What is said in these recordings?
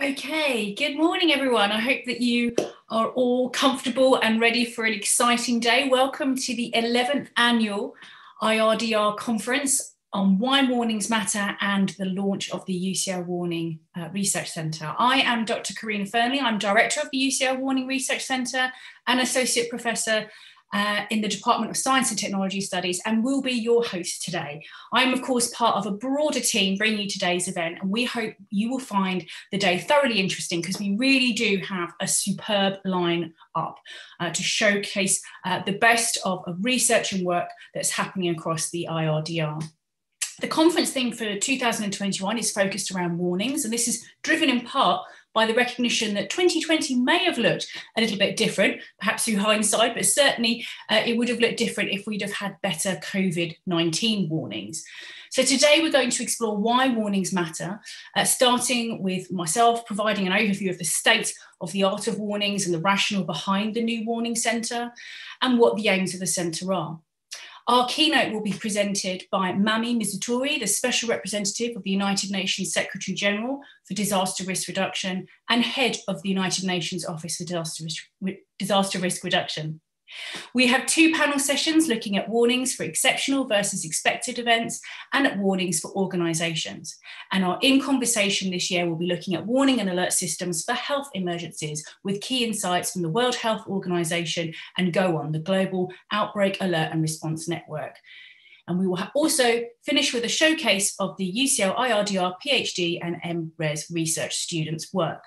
Okay, good morning, everyone. I hope that you are all comfortable and ready for an exciting day. Welcome to the 11th annual IRDR conference on why warnings matter and the launch of the UCL Warning uh, Research Centre. I am Dr. Carina Fearnley. I'm director of the UCL Warning Research Centre and associate professor uh, in the Department of Science and Technology Studies and will be your host today. I'm, of course, part of a broader team bringing you today's event, and we hope you will find the day thoroughly interesting because we really do have a superb line up uh, to showcase uh, the best of, of research and work that's happening across the IRDR. The conference theme for 2021 is focused around warnings, and this is driven in part by the recognition that 2020 may have looked a little bit different, perhaps through hindsight, but certainly uh, it would have looked different if we'd have had better COVID 19 warnings. So today we're going to explore why warnings matter, uh, starting with myself providing an overview of the state of the art of warnings and the rationale behind the new warning centre and what the aims of the centre are. Our keynote will be presented by Mami Mizutori, the Special Representative of the United Nations Secretary General for Disaster Risk Reduction and Head of the United Nations Office for Disaster Risk, Disaster Risk Reduction. We have two panel sessions looking at warnings for exceptional versus expected events and at warnings for organisations. And our In Conversation this year will be looking at warning and alert systems for health emergencies with key insights from the World Health Organization and GOARN, the Global Outbreak Alert and Response Network. And we will also finish with a showcase of the UCL IRDR PhD and MRes research students' work.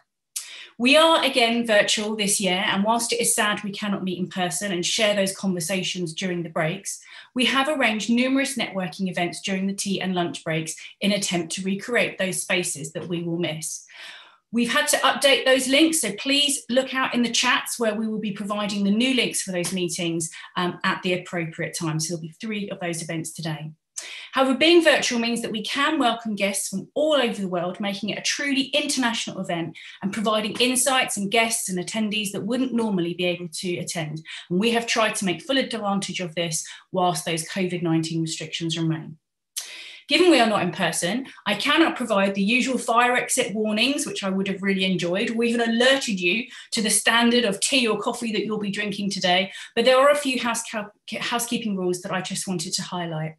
We are again virtual this year, and whilst it is sad we cannot meet in person and share those conversations during the breaks, we have arranged numerous networking events during the tea and lunch breaks in attempt to recreate those spaces that we will miss. We've had to update those links, so please look out in the chats where we will be providing the new links for those meetings um, at the appropriate time. So there'll be three of those events today. However, being virtual means that we can welcome guests from all over the world, making it a truly international event and providing insights and guests and attendees that wouldn't normally be able to attend. And we have tried to make full advantage of this whilst those COVID 19 restrictions remain. Given we are not in person, I cannot provide the usual fire exit warnings, which I would have really enjoyed. We even alerted you to the standard of tea or coffee that you'll be drinking today, but there are a few housekeeping rules that I just wanted to highlight.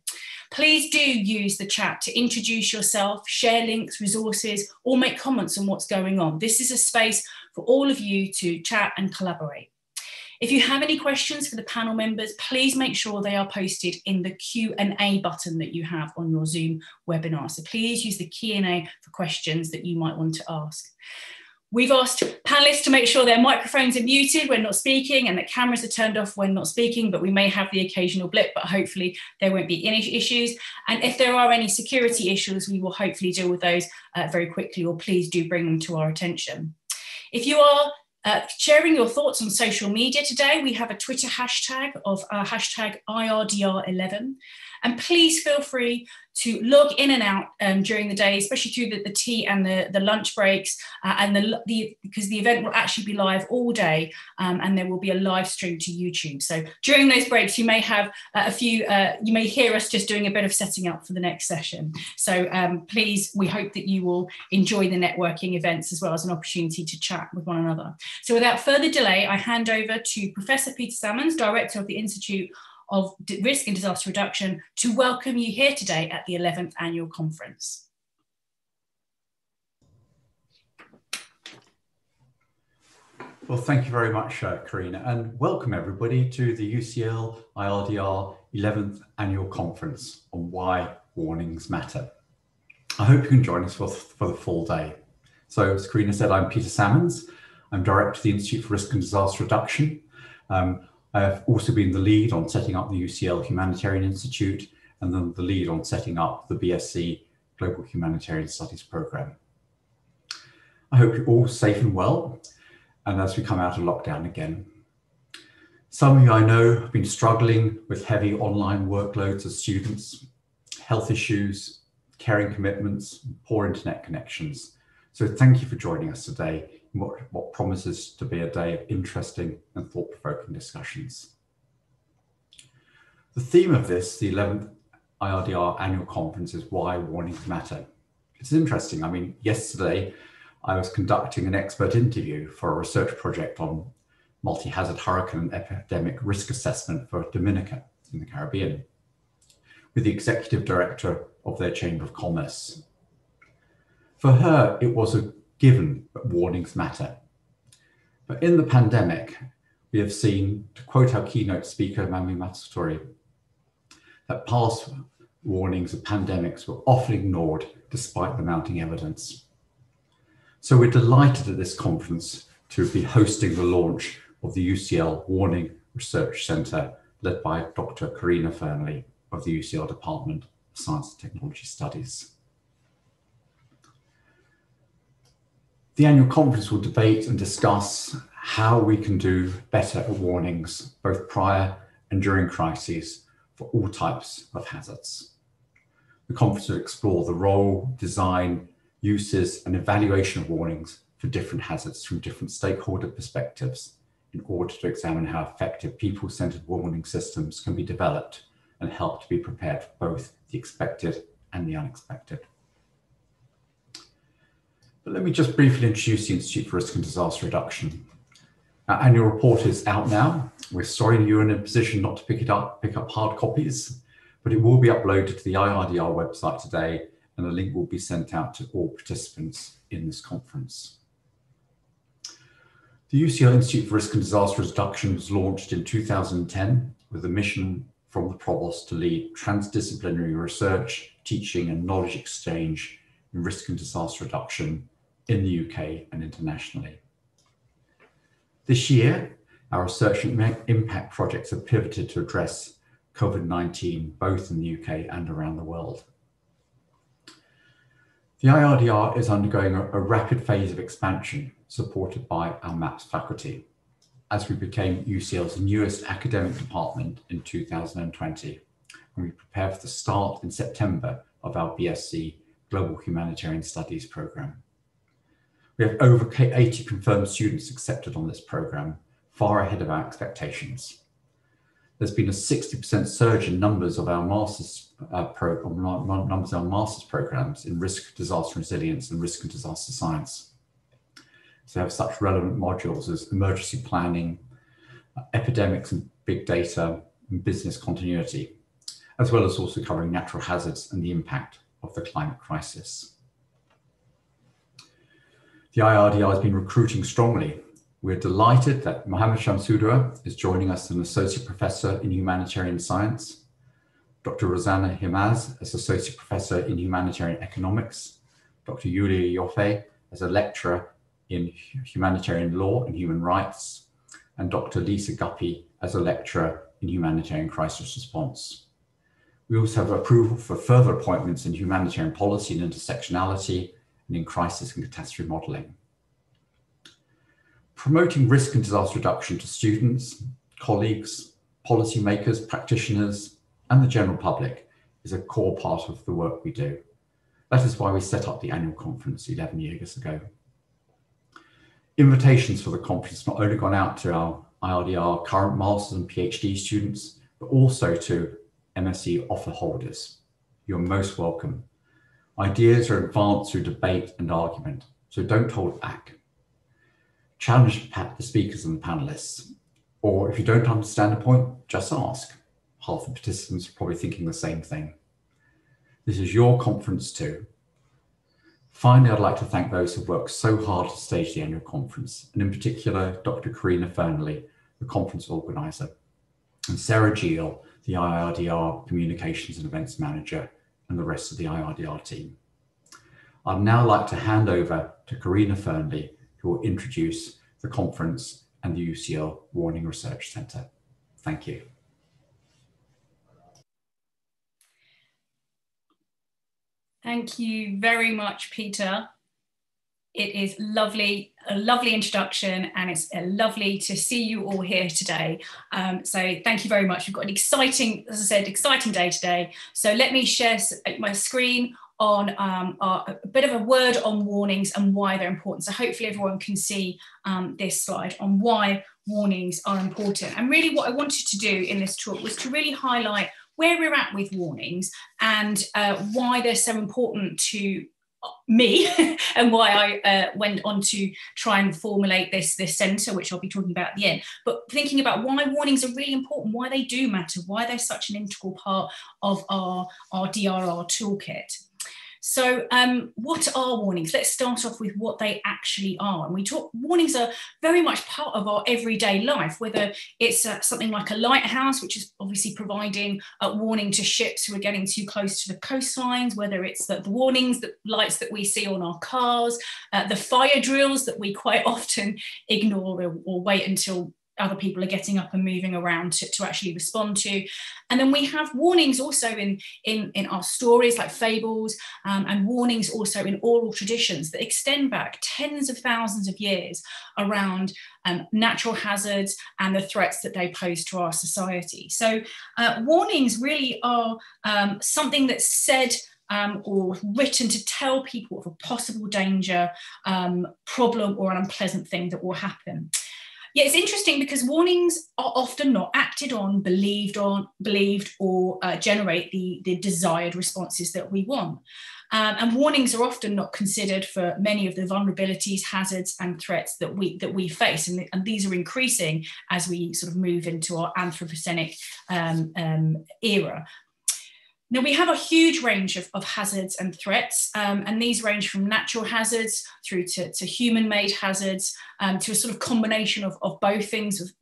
Please do use the chat to introduce yourself, share links, resources, or make comments on what's going on. This is a space for all of you to chat and collaborate. If you have any questions for the panel members, please make sure they are posted in the Q&A button that you have on your Zoom webinar. So please use the Q&A for questions that you might want to ask. We've asked panelists to make sure their microphones are muted when not speaking and that cameras are turned off when not speaking, but we may have the occasional blip, but hopefully there won't be any issues. And if there are any security issues, we will hopefully deal with those uh, very quickly, or please do bring them to our attention. If you are uh, sharing your thoughts on social media today, we have a Twitter hashtag of uh, hashtag IRDR11. And please feel free to log in and out um, during the day, especially through the, the tea and the, the lunch breaks, uh, and the, the because the event will actually be live all day, um, and there will be a live stream to YouTube. So during those breaks, you may have uh, a few, uh, you may hear us just doing a bit of setting up for the next session. So um, please, we hope that you will enjoy the networking events as well as an opportunity to chat with one another. So without further delay, I hand over to Professor Peter Sammonds, Director of the Institute of Risk and Disaster Reduction to welcome you here today at the 11th Annual Conference. Well, thank you very much, uh, Carina, and welcome everybody to the UCL IRDR 11th Annual Conference on Why Warnings Matter. I hope you can join us for, for the full day. So, as Carina said, I'm Peter Sammonds. I'm Director of the Institute for Risk and Disaster Reduction. Um, I have also been the lead on setting up the UCL Humanitarian Institute and then the lead on setting up the BSc Global Humanitarian Studies program. I hope you're all safe and well, and as we come out of lockdown again. Some of you I know have been struggling with heavy online workloads as students, health issues, caring commitments, poor internet connections. So thank you for joining us today what, what promises to be a day of interesting and thought-provoking discussions. The theme of this, the 11th IRDR annual conference is why warnings matter. It's interesting. I mean, yesterday I was conducting an expert interview for a research project on multi-hazard hurricane and epidemic risk assessment for Dominica in the Caribbean with the executive director of their Chamber of Commerce. For her, it was a given that warnings matter. But in the pandemic, we have seen, to quote our keynote speaker, Mami Mizutori, that past warnings of pandemics were often ignored despite the mounting evidence. So we're delighted at this conference to be hosting the launch of the UCL Warning Research Centre, led by Dr. Carina Fearnley of the UCL Department of Science and Technology Studies. The annual conference will debate and discuss how we can do better at warnings, both prior and during crises, for all types of hazards. The conference will explore the role, design, uses, and evaluation of warnings for different hazards from different stakeholder perspectives in order to examine how effective people-centered warning systems can be developed and help to be prepared for both the expected and the unexpected. But let me just briefly introduce the Institute for Risk and Disaster Reduction. Our annual report is out now. We're sorry you're in a position not to pick it up, pick up hard copies, but it will be uploaded to the IRDR website today and a link will be sent out to all participants in this conference. The UCL Institute for Risk and Disaster Reduction was launched in 2010 with a mission from the Provost to lead transdisciplinary research, teaching and knowledge exchange in risk and disaster reduction in the UK and internationally. This year, our research impact projects have pivoted to address COVID-19 both in the UK and around the world. The IRDR is undergoing a, a, rapid phase of expansion supported by our MAPS faculty as we became UCL's newest academic department in 2020 and we prepare for the start in September of our BSc Global Humanitarian Studies program. We have over 80 confirmed students accepted on this program, far ahead of our expectations there's been a 60% surge in numbers of our master's uh, pro, numbers of our master's programs in risk, disaster resilience, and risk and disaster science. So we have such relevant modules as emergency planning, uh, epidemics and big data, and business continuity, as well as also covering natural hazards and the impact of the climate crisis. The IRDR has been recruiting strongly we're delighted that Mohammed Shamsudduha is joining us as an Associate Professor in Humanitarian Science, Dr. Rozana Himaz as Associate Professor in Humanitarian Economics, Dr. Yulia Ioffe as a Lecturer in Humanitarian Law and Human Rights, and Dr. Lisa Guppy as a Lecturer in Humanitarian Crisis Response. We also have approval for further appointments in humanitarian policy and intersectionality and in crisis and catastrophe modelling. Promoting risk and disaster reduction to students, colleagues, policymakers, practitioners, and the general public is a core part of the work we do. That is why we set up the annual conference 11 years ago. Invitations for the conference not only gone out to our IRDR current masters and PhD students, but also to MSc offer holders. You're most welcome. Ideas are advanced through debate and argument, so don't hold back challenge the speakers and the panelists. Or if you don't understand a point, just ask. Half the participants are probably thinking the same thing. This is your conference too. Finally, I'd like to thank those who worked so hard to stage the annual conference, and in particular, Dr. Carina Fearnley, the conference organizer, and Sarah Geel, the IRDR Communications and Events Manager, and the rest of the IRDR team. I'd now like to hand over to Carina Fearnley, who will introduce the conference and the UCL Warning Research Centre. Thank you. Thank you very much, Peter. It is lovely, a lovely introduction, and it's lovely to see you all here today. Um, so thank you very much. We've got an exciting, as I said, exciting day today. So let me share my screen on um, our, a bit of a word on warnings and why they're important. So hopefully everyone can see um, this slide on why warnings are important. And really what I wanted to do in this talk was to really highlight where we're at with warnings and uh, why they're so important to me and why I uh, went on to try and formulate this this centre, which I'll be talking about at the end. But thinking about why warnings are really important, why they do matter, why they're such an integral part of our our DRR toolkit. So, um, what are warnings? Let's start off with what they actually are. And we talk, warnings are very much part of our everyday life, whether it's uh, something like a lighthouse, which is obviously providing a warning to ships who are getting too close to the coastlines, whether it's the, the warnings, the lights that we see on our cars, uh, the fire drills that we quite often ignore or, or wait until other people are getting up and moving around to, to actually respond to. And then we have warnings also in, in, in our stories like fables um, and warnings also in oral traditions that extend back tens of thousands of years around um, natural hazards and the threats that they pose to our society. So uh, warnings really are um, something that's said um, or written to tell people of a possible danger, um, problem, or an unpleasant thing that will happen. Yeah, it's interesting because warnings are often not acted on, believed on, believed, or uh, generate the, the desired responses that we want. Um, and warnings are often not considered for many of the vulnerabilities, hazards, and threats that we that we face, and, and these are increasing as we sort of move into our Anthropocenic um, um, era. Now, we have a huge range of, of hazards and threats, um, and these range from natural hazards through to, to human made hazards um, to a sort of combination of, of both things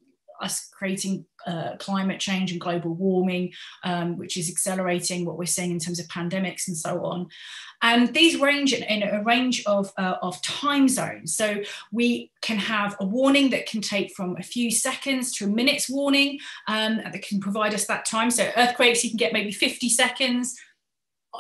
us creating uh, climate change and global warming, um, which is accelerating what we're seeing in terms of pandemics and so on. And these range in, in a range of, uh, of time zones. So we can have a warning that can take from a few seconds to a minute's warning um, that can provide us that time. So earthquakes, you can get maybe 50 seconds.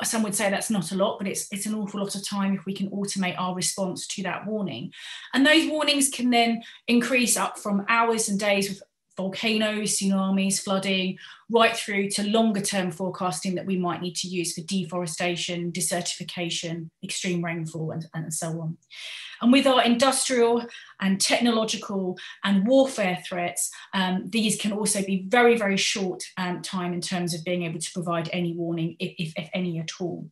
Some would say that's not a lot, but it's, it's an awful lot of time if we can automate our response to that warning. And those warnings can then increase up from hours and days with volcanoes, tsunamis, flooding, right through to longer term forecasting that we might need to use for deforestation, desertification, extreme rainfall, and, and so on. And with our industrial and technological and warfare threats, um, these can also be very, very short um, time in terms of being able to provide any warning, if, if, if any at all.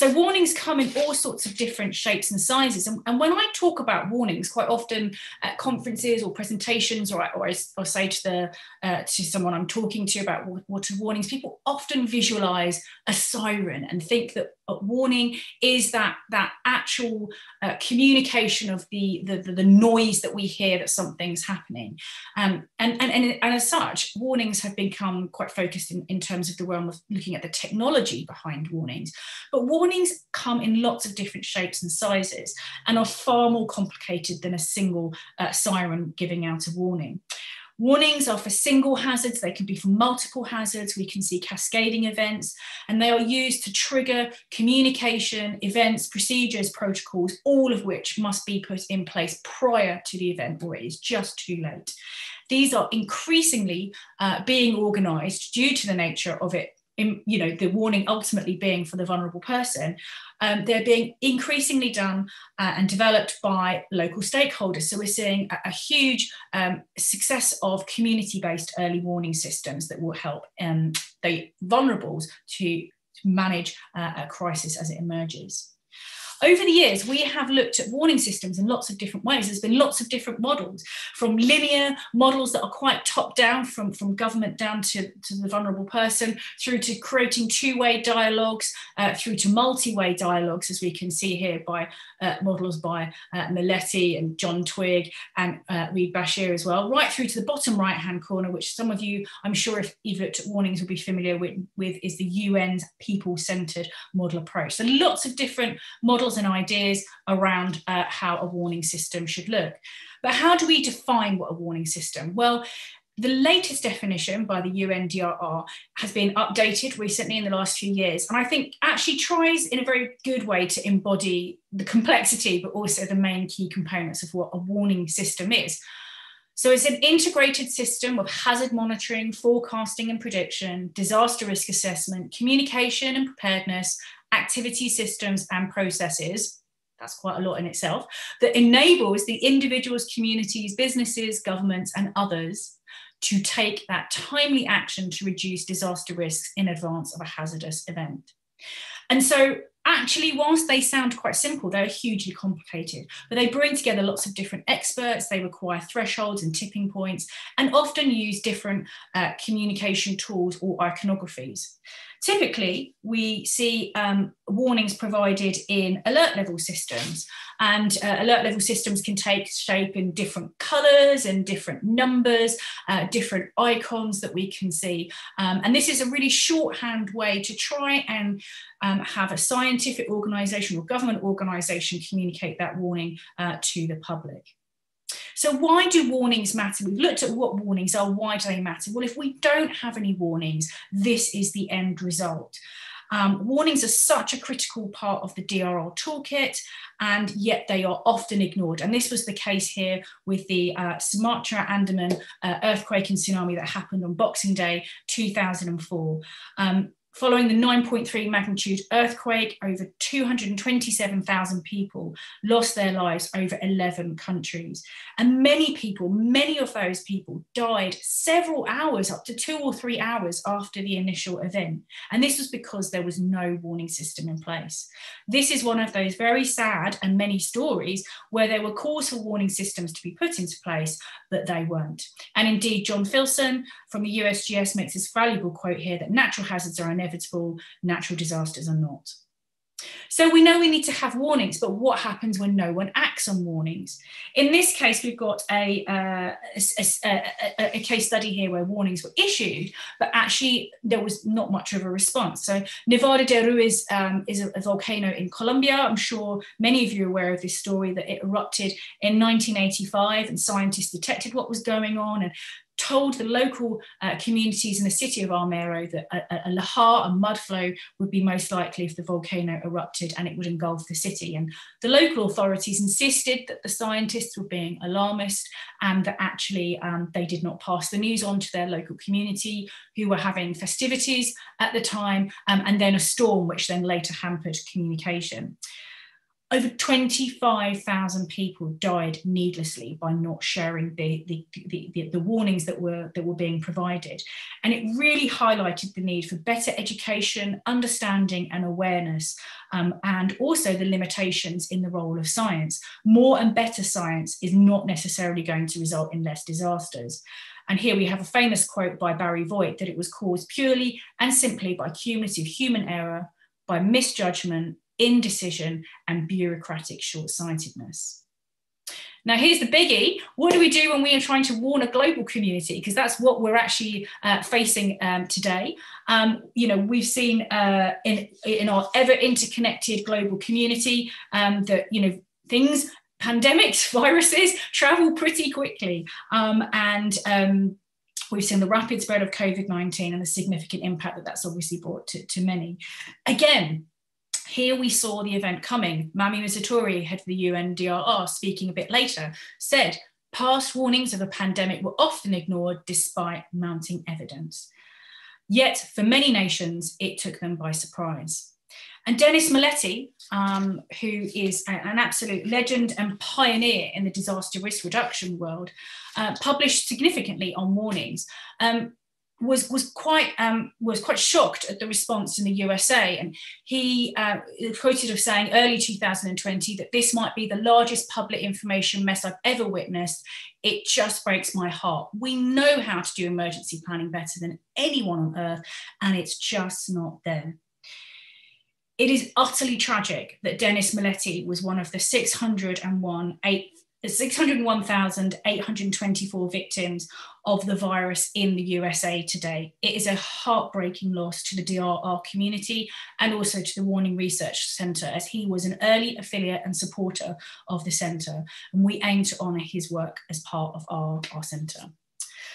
So warnings come in all sorts of different shapes and sizes. And, and when I talk about warnings, quite often at conferences or presentations, or, I, or I, or say to the uh, to someone I'm talking to about water warnings, people often visualize a siren and think that warning is that that actual uh, communication of the, the, the noise that we hear that something's happening. Um, and, and, and, and as such warnings have become quite focused in, in terms of the realm of looking at the technology behind warnings. But warnings come in lots of different shapes and sizes and are far more complicated than a single uh, siren giving out a warning Warnings are for single hazards, they can be for multiple hazards. We can see cascading events, and they are used to trigger communication, events, procedures, protocols, all of which must be put in place prior to the event or it is just too late. These are increasingly uh, being organised due to the nature of it in, you know, the warning ultimately being for the vulnerable person, um, they're being increasingly done uh, and developed by local stakeholders. So we're seeing a, a huge um, success of community-based early warning systems that will help um, the vulnerables to, to manage uh, a crisis as it emerges. Over the years, we have looked at warning systems in lots of different ways. There's been lots of different models, from linear models that are quite top down, from, from government down to, to the vulnerable person, through to creating two way dialogues, uh, through to multi way dialogues, as we can see here by uh, models by uh, Mileti and John Twigg and uh, Reid Basher as well, right through to the bottom right hand corner, which some of you, I'm sure, if you've looked at warnings, will be familiar with, with is the UN's people centered model approach. So lots of different models and ideas around uh, how a warning system should look. But how do we define what a warning system? Well, the latest definition by the UNDRR has been updated recently in the last few years, and I think actually tries in a very good way to embody the complexity, but also the main key components of what a warning system is. So it's an integrated system of hazard monitoring, forecasting and prediction, disaster risk assessment, communication and preparedness, activity systems and processes that's quite a lot in itself that enables the individuals communities businesses governments and others to take that timely action to reduce disaster risks in advance of a hazardous event and so actually, whilst they sound quite simple, they're hugely complicated, but they bring together lots of different experts. They require thresholds and tipping points, and often use different uh, communication tools or iconographies. Typically, we see um, warnings provided in alert level systems, and uh, alert level systems can take shape in different colours and different numbers, uh, different icons that we can see. Um, and this is a really shorthand way to try and um, have a scientific organisation or government organisation communicate that warning uh, to the public. So why do warnings matter? We've looked at what warnings are, why do they matter? Well, if we don't have any warnings, this is the end result. Um, warnings are such a critical part of the DRR toolkit, and yet they are often ignored. And this was the case here with the uh, Sumatra Andaman uh, earthquake and tsunami that happened on Boxing Day 2004. Um, Following the 9.3 magnitude earthquake, over 227,000 people lost their lives over 11 countries. And many people, many of those people died several hours, up to two or three hours after the initial event. And this was because there was no warning system in place. This is one of those very sad and many stories where there were calls for warning systems to be put into place, but they weren't. And indeed, John Filson from the USGS makes this valuable quote here that natural hazards are inevitable, natural disasters are not. So we know we need to have warnings, but what happens when no one acts on warnings? In this case, we've got a, uh, a, a, a, case study here where warnings were issued, but actually there was not much of a response. So Nevado de Ruiz um, is a, volcano in Colombia. I'm sure many of you are aware of this story that it erupted in 1985 and scientists detected what was going on and told the local uh, communities in the city of Armero that a, a, lahar, a mud flow, would be most likely if the volcano erupted and it would engulf the city. And the local authorities insisted that the scientists were being alarmist and that actually um, they did not pass the news on to their local community who were having festivities at the time um, and then a storm which then later hampered communication over 25,000 people died needlessly by not sharing the, the, the, the, warnings that were, that were being provided. And it really highlighted the need for better education, understanding, and awareness, um, and also the limitations in the role of science. More and better science is not necessarily going to result in less disasters. And here we have a famous quote by Barry Voigt that it was caused purely and simply by cumulative human error, by misjudgment, indecision, and bureaucratic short sightedness. Now, here's the biggie. What do we do when we are trying to warn a global community? Because that's what we're actually uh, facing um, today. Um, you know, we've seen uh, in, in our ever interconnected global community um, that, you know, things, pandemics, viruses travel pretty quickly. Um, and um, we've seen the rapid spread of COVID 19 and the significant impact that that's obviously brought to, to many. Again, here we saw the event coming. Mami Mizutori, head of the UNDRR, speaking a bit later, said past warnings of a pandemic were often ignored despite mounting evidence. Yet, for many nations, it took them by surprise. And Dennis Mileti, um, who is a, an absolute legend and pioneer in the disaster risk reduction world, uh, published significantly on warnings. Um, was was quite um, was quite shocked at the response in the USA, and he uh, quoted of saying early 2020 that this might be the largest public information mess I've ever witnessed. It just breaks my heart. We know how to do emergency planning better than anyone on earth, and it's just not there. It is utterly tragic that Dennis Mileti was one of the 601 eight 601,824 victims of the virus in the USA today. It is a heartbreaking loss to the DRR community and also to the Warning Research Centre, as he was an early affiliate and supporter of the centre. And we aim to honour his work as part of our, our centre.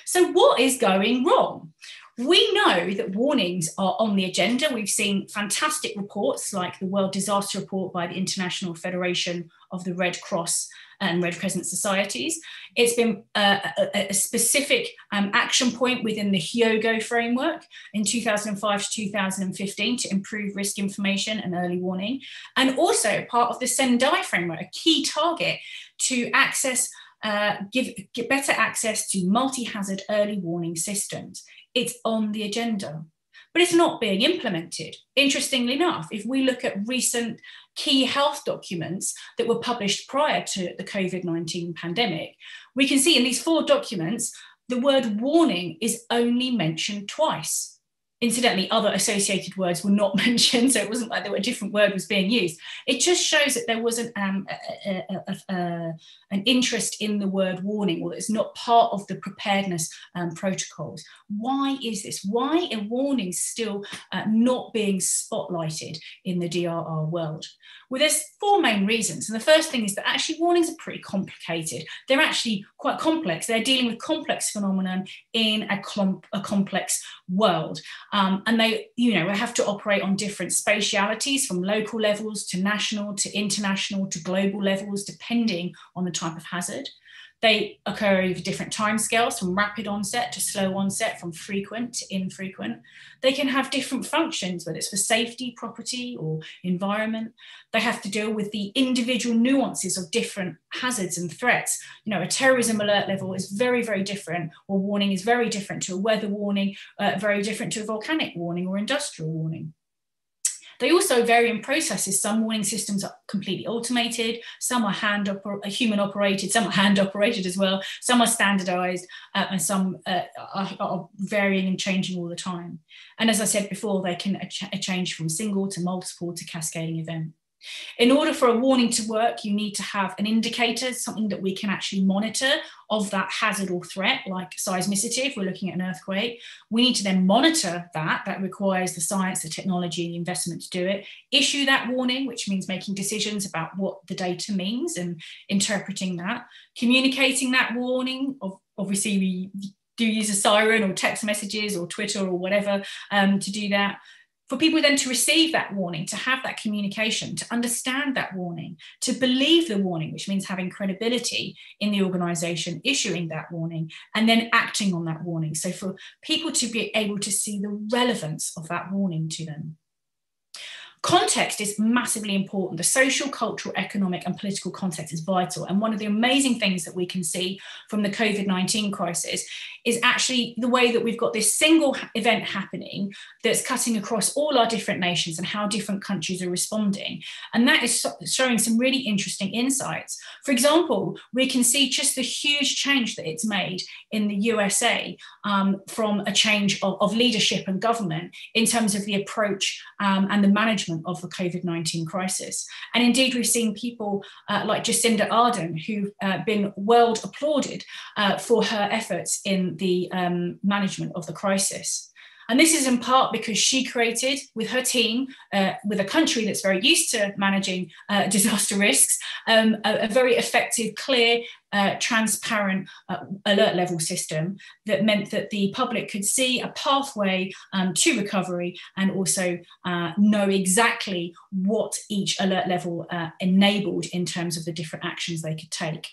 So, what is going wrong? We know that warnings are on the agenda. We've seen fantastic reports like the World Disaster Report by the International Federation of the Red Cross and Red Crescent societies. It's been uh, a, a, specific um, action point within the HYOGO framework in 2005 to 2015 to improve risk information and early warning, and also part of the Sendai framework, a key target to access. Uh, give, give better access to multi hazard early warning systems. It's on the agenda. but it's not being implemented. Interestingly enough, if we look at recent key health documents that were published prior to the COVID 19 pandemic, we can see in these four documents, the word warning is only mentioned twice incidentally other associated words were not mentioned so it wasn't like there were a different word was being used. It just shows that there wasn't um, an interest in the word warning or it's not part of the preparedness um, protocols. Why is this? Why are warnings still uh, not being spotlighted in the drr world? Well there's four main reasons and the first thing is that actually warnings are pretty complicated. They're actually quite complex. They're dealing with complex phenomenon in a, a complex world um, and they, you know, have to operate on different spatialities from local levels to national to international to global levels, depending on the type of hazard. They occur over different timescales from rapid onset to slow onset, from frequent to infrequent. They can have different functions, whether it's for safety, property, or environment. They have to deal with the individual nuances of different hazards and threats. You know, a terrorism alert level is very, very different, or warning is very different to a weather warning, uh, very different to a volcanic warning or industrial warning. They also vary in processes. Some warning systems are completely automated, some are hand oper- human operated, some are hand operated as well, some are standardized, uh, and some uh, are, are, varying and changing all the time. And as I said before, they can ch- change from single to multiple to cascading event. In order for a warning to work, you need to have an indicator, something that we can actually monitor of that hazard or threat, like seismicity, if we're looking at an earthquake. We need to then monitor that. That requires the science, the technology, and the investment to do it. Issue that warning, which means making decisions about what the data means and interpreting that. Communicating that warning, of, obviously, we do use a siren or text messages or Twitter or whatever um, to do that for people then to receive that warning, to have that communication, to understand that warning, to believe the warning, which means having credibility in the organization issuing that warning, and then acting on that warning. So for people to be able to see the relevance of that warning to them. Context is massively important. The social, cultural, economic, and political context is vital. And one of the amazing things that we can see from the COVID 19 crisis is actually the way that we've got this single event happening that's cutting across all our different nations and how different countries are responding. And that is showing some really interesting insights. For example, we can see just the huge change that it's made in the USA um, from a change of, of, leadership and government in terms of the approach um, and the management of the COVID 19 crisis. And indeed, we've seen people uh, like Jacinda Ardern, who've uh, been world applauded uh, for her efforts in the um, management of the crisis. And this is in part because she created, with her team, uh, with a country that's very used to managing uh, disaster risks, um, a, a, very effective, clear, uh, transparent uh, alert level system that meant that the public could see a pathway um, to recovery and also uh, know exactly what each alert level uh, enabled in terms of the different actions they could take.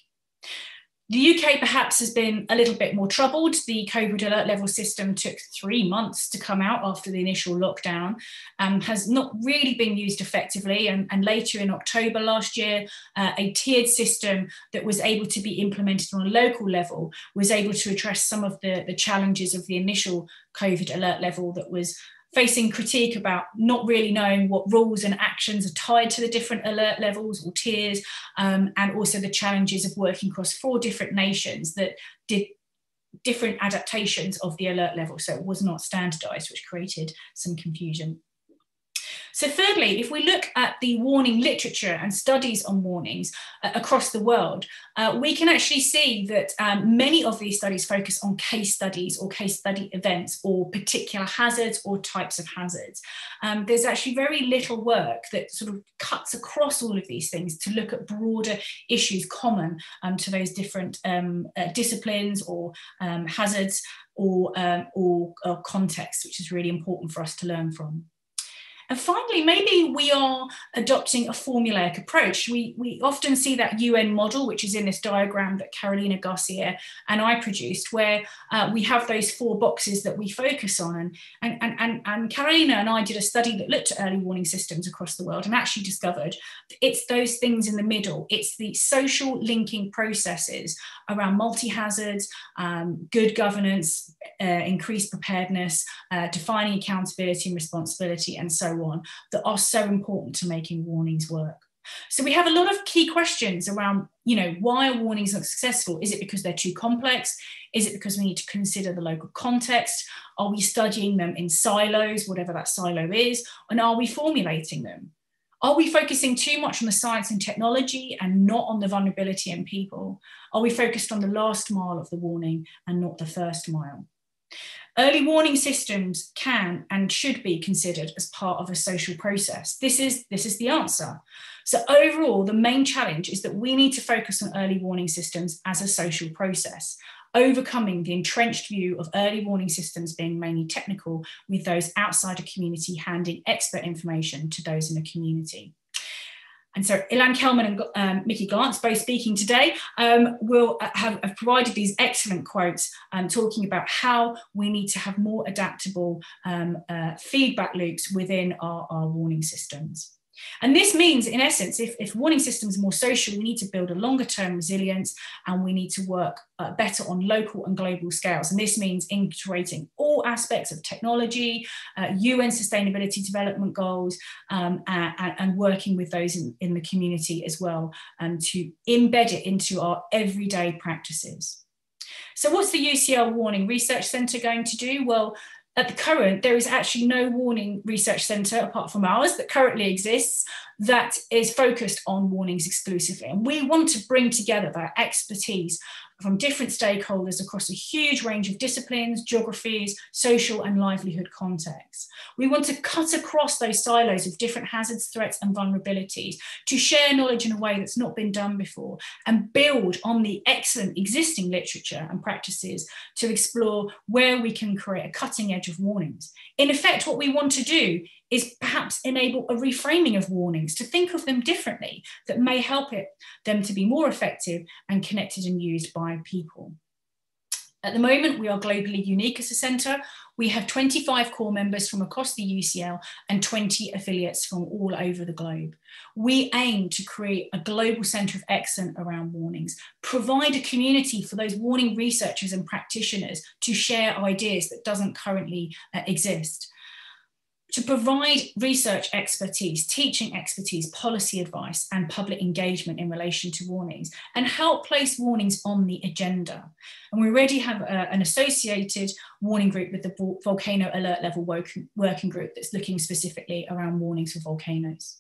The UK perhaps has been a little bit more troubled. The COVID alert level system took three months to come out after the initial lockdown, um, has not really been used effectively. And, and later in October last year, uh, a tiered system that was able to be implemented on a local level was able to address some of the, the challenges of the initial COVID alert level that was facing critique about not really knowing what rules and actions are tied to the different alert levels or tiers, um, and also the challenges of working across four different nations that did different adaptations of the alert level. So it was not standardized, which created some confusion. So, thirdly, if we look at the warning literature and studies on warnings uh, across the world, uh, we can actually see that um, many of these studies focus on case studies or case study events or particular hazards or types of hazards. Um, there's actually very little work that sort of cuts across all of these things to look at broader issues common um, to those different um, uh, disciplines or um, hazards or, um, or, or contexts, which is really important for us to learn from. And finally, maybe we are adopting a formulaic approach. We, we often see that UN model, which is in this diagram that Carolina Garcia and I produced, where uh, we have those four boxes that we focus on. And, and, and, and, and Carolina and I did a study that looked at early warning systems across the world and actually discovered it's those things in the middle. It's the social linking processes around multi-hazards, um, good governance, uh, increased preparedness, uh, defining accountability and responsibility, and so on, that are so important to making warnings work. So we have a lot of key questions around, you know, why are warnings not successful? Is it because they're too complex? Is it because we need to consider the local context? Are we studying them in silos, whatever that silo is? And are we formulating them? Are we focusing too much on the science and technology and not on the vulnerability in people? Are we focused on the last mile of the warning and not the first mile? Early warning systems can and should be considered as part of a social process. This is, this is the answer. So overall, the main challenge is that we need to focus on early warning systems as a social process overcoming the entrenched view of early warning systems being mainly technical, with those outside a community handing expert information to those in a community. And so Ilan Kelman and um, Mickey Glantz, both speaking today, um, will uh, have, have, provided these excellent quotes um, talking about how we need to have more adaptable um, uh, feedback loops within our, our warning systems. And this means, in essence, if, if warning systems are more social, we need to build a longer term resilience and we need to work uh, better on local and global scales. And this means integrating all aspects of technology, uh, UN sustainability development goals, um, and, and, working with those in, in the community as well um, to embed it into our everyday practices. So, what's the UCL Warning Research Centre going to do? Well, at the current, there is actually no warning research centre apart from ours that currently exists that is focused on warnings exclusively. And we want to bring together that expertise from different stakeholders across a huge range of disciplines, geographies, social and livelihood contexts. We want to cut across those silos of different hazards, threats, and vulnerabilities to share knowledge in a way that's not been done before and build on the excellent existing literature and practices to explore where we can create a cutting edge of warnings. In effect, what we want to do is perhaps enable a reframing of warnings to think of them differently that may help it, them to be more effective and connected and used by people. At the moment, we are globally unique as a centre. We have 25 core members from across the UCL and 20 affiliates from all over the globe. We aim to create a global centre of excellence around warnings, provide a community for those warning researchers and practitioners to share ideas that doesn't currently uh, exist to provide research expertise, teaching expertise, policy advice, and public engagement in relation to warnings, and help place warnings on the agenda. And we already have a, an associated warning group with the Volcano Alert Level Working Group that's looking specifically around warnings for volcanoes.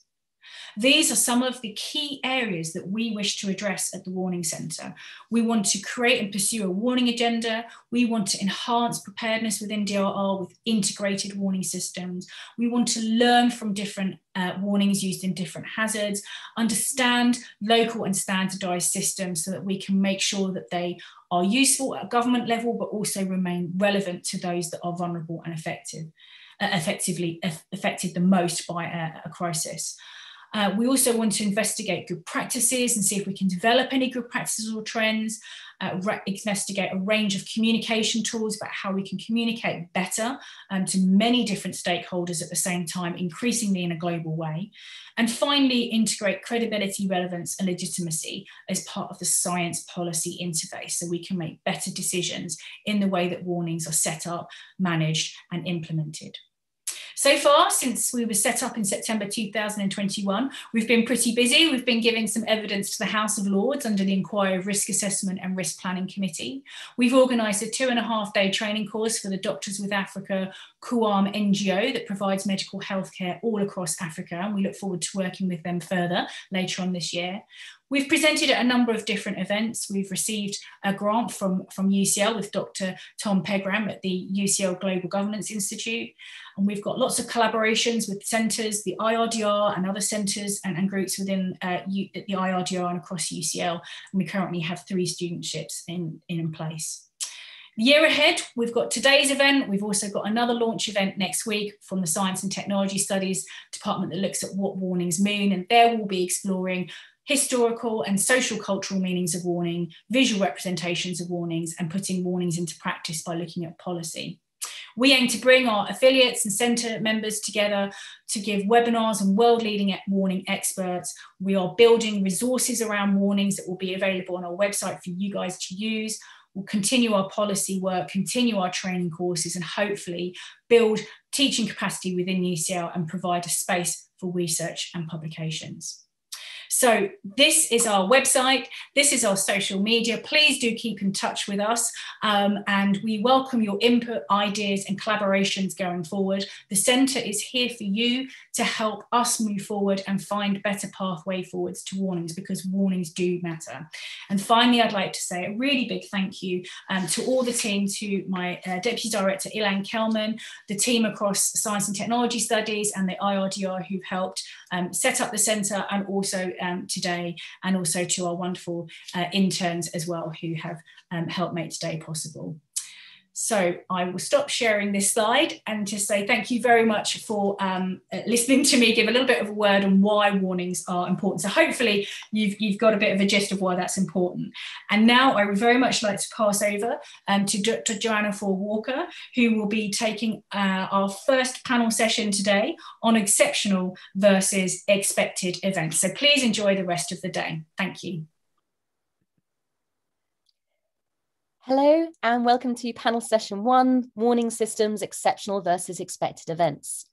These are some of the key areas that we wish to address at the Warning Centre. We want to create and pursue a warning agenda. We want to enhance preparedness within DRR with integrated warning systems. We want to learn from different uh, warnings used in different hazards, understand local and standardised systems so that we can make sure that they are useful at government level, but also remain relevant to those that are vulnerable and effective, uh, effectively affected the most by a, a crisis. Uh, we also want to investigate good practices and see if we can develop any good practices or trends, uh, investigate a range of communication tools about how we can communicate better um, to many different stakeholders at the same time, increasingly in a global way. And finally, integrate credibility, relevance, and legitimacy as part of the science policy interface so we can make better decisions in the way that warnings are set up, managed, and implemented. So far, since we were set up in September 2021, we've been pretty busy. We've been giving some evidence to the House of Lords under the Inquiry of Risk Assessment and Risk Planning Committee. We've organised a two and a half day training course for the Doctors with Africa CUAMM NGO that provides medical healthcare all across Africa, and we look forward to working with them further later on this year. We've presented at a number of different events. We've received a grant from, from UCL with Dr. Tom Pegram at the UCL Global Governance Institute. And we've got lots of collaborations with centres, the IRDR and other centres and, and, groups within uh, U, the IRDR and across UCL. And we currently have three studentships in, in place. The year ahead, we've got today's event. We've also got another launch event next week from the Science and Technology Studies Department that looks at what warnings mean. And there we'll be exploring historical and social cultural meanings of warning, visual representations of warnings, and putting warnings into practice by looking at policy. We aim to bring our affiliates and centre members together to give webinars and world leading warning experts. We are building resources around warnings that will be available on our website for you guys to use. We'll continue our policy work, continue our training courses, and hopefully build teaching capacity within UCL and provide a space for research and publications. So this is our website. This is our social media. Please do keep in touch with us. Um, and we welcome your input, ideas and collaborations going forward. The centre is here for you to help us move forward and find better pathway forwards to warnings because warnings do matter. And finally, I'd like to say a really big thank you um, to all the team, to my uh, Deputy Director, Ilan Kelman, the team across Science and Technology Studies and the IRDR who've helped um, set up the centre and also um, today, and also to our wonderful uh, interns as well who have um, helped make today possible. So I will stop sharing this slide and just say thank you very much for um, uh, listening to me give a little bit of a word on why warnings are important. So hopefully you've, you've got a bit of a gist of why that's important. And now I would very much like to pass over um, to Dr. Joanna Faure Walker, who will be taking uh, our first panel session today on exceptional versus expected events. So please enjoy the rest of the day. Thank you. Hello and welcome to panel session one, warning systems, exceptional versus expected events.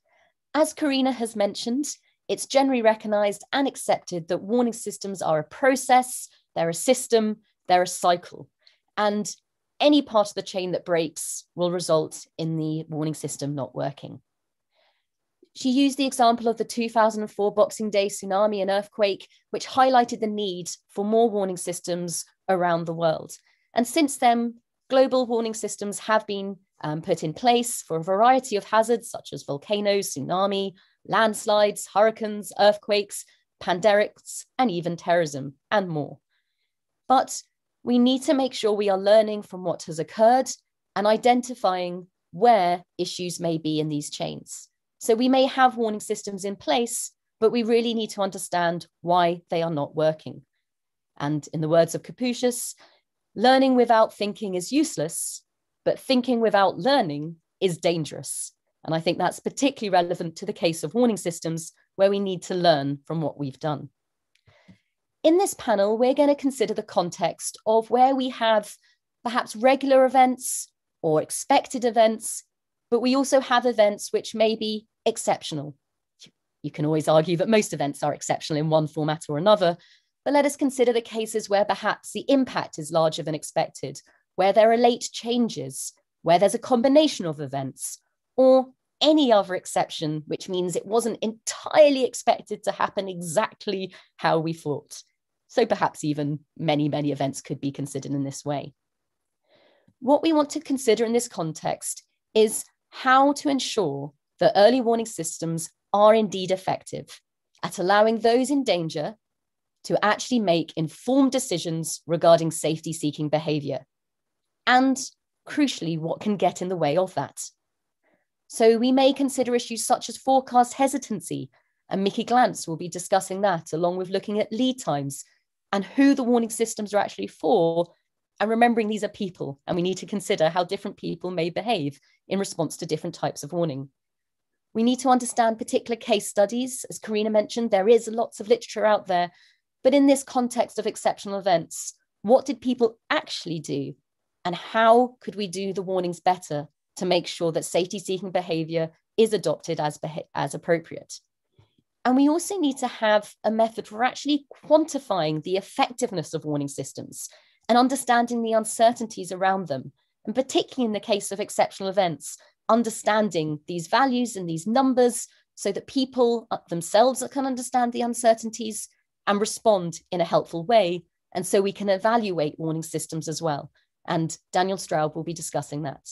As Carina has mentioned, it's generally recognized and accepted that warning systems are a process, they're a system, they're a cycle. And any part of the chain that breaks will result in the warning system not working. She used the example of the 2004 Boxing Day tsunami and earthquake, which highlighted the need for more warning systems around the world. And since then, global warning systems have been um, put in place for a variety of hazards such as volcanoes, tsunami, landslides, hurricanes, earthquakes, pandemics, and even terrorism, and more. But we need to make sure we are learning from what has occurred and identifying where issues may be in these chains. So we may have warning systems in place, but we really need to understand why they are not working. And in the words of Confucius, Learning without thinking is useless, but thinking without learning is dangerous. And I think that's particularly relevant to the case of warning systems where we need to learn from what we've done. In this panel, we're going to consider the context of where we have perhaps regular events or expected events, but we also have events which may be exceptional. You can always argue that most events are exceptional in one format or another, but let us consider the cases where perhaps the impact is larger than expected, where there are late changes, where there's a combination of events, or any other exception, which means it wasn't entirely expected to happen exactly how we thought. So perhaps even many, many events could be considered in this way. What we want to consider in this context is how to ensure that early warning systems are indeed effective at allowing those in danger to actually make informed decisions regarding safety seeking behavior. And crucially, what can get in the way of that. So we may consider issues such as forecast hesitancy, and Mickey Glantz will be discussing that, along with looking at lead times and who the warning systems are actually for, and remembering these are people, and we need to consider how different people may behave in response to different types of warning. We need to understand particular case studies. As Carina mentioned, there is lots of literature out there but in this context of exceptional events, what did people actually do? And how could we do the warnings better to make sure that safety seeking behavior is adopted as, as appropriate? And we also need to have a method for actually quantifying the effectiveness of warning systems and understanding the uncertainties around them. And particularly in the case of exceptional events, understanding these values and these numbers so that people uh, themselves can understand the uncertainties and respond in a helpful way. And so we can evaluate warning systems as well. And Daniel Straub will be discussing that.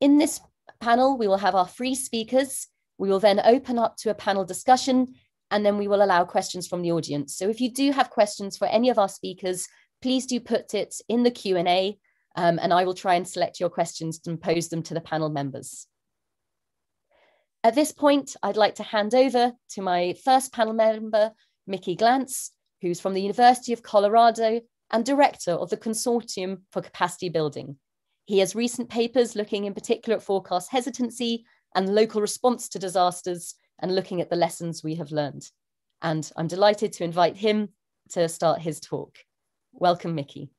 In this panel, we will have our three speakers. We will then open up to a panel discussion, and then we will allow questions from the audience. So if you do have questions for any of our speakers, please do put it in the Q&A um, and I will try and select your questions and pose them to the panel members. At this point, I'd like to hand over to my first panel member, Mickey Glantz, who's from the University of Colorado and director of the Consortium for Capacity Building. He has recent papers looking in particular at forecast hesitancy and local response to disasters and looking at the lessons we have learned. And I'm delighted to invite him to start his talk. Welcome, Mickey.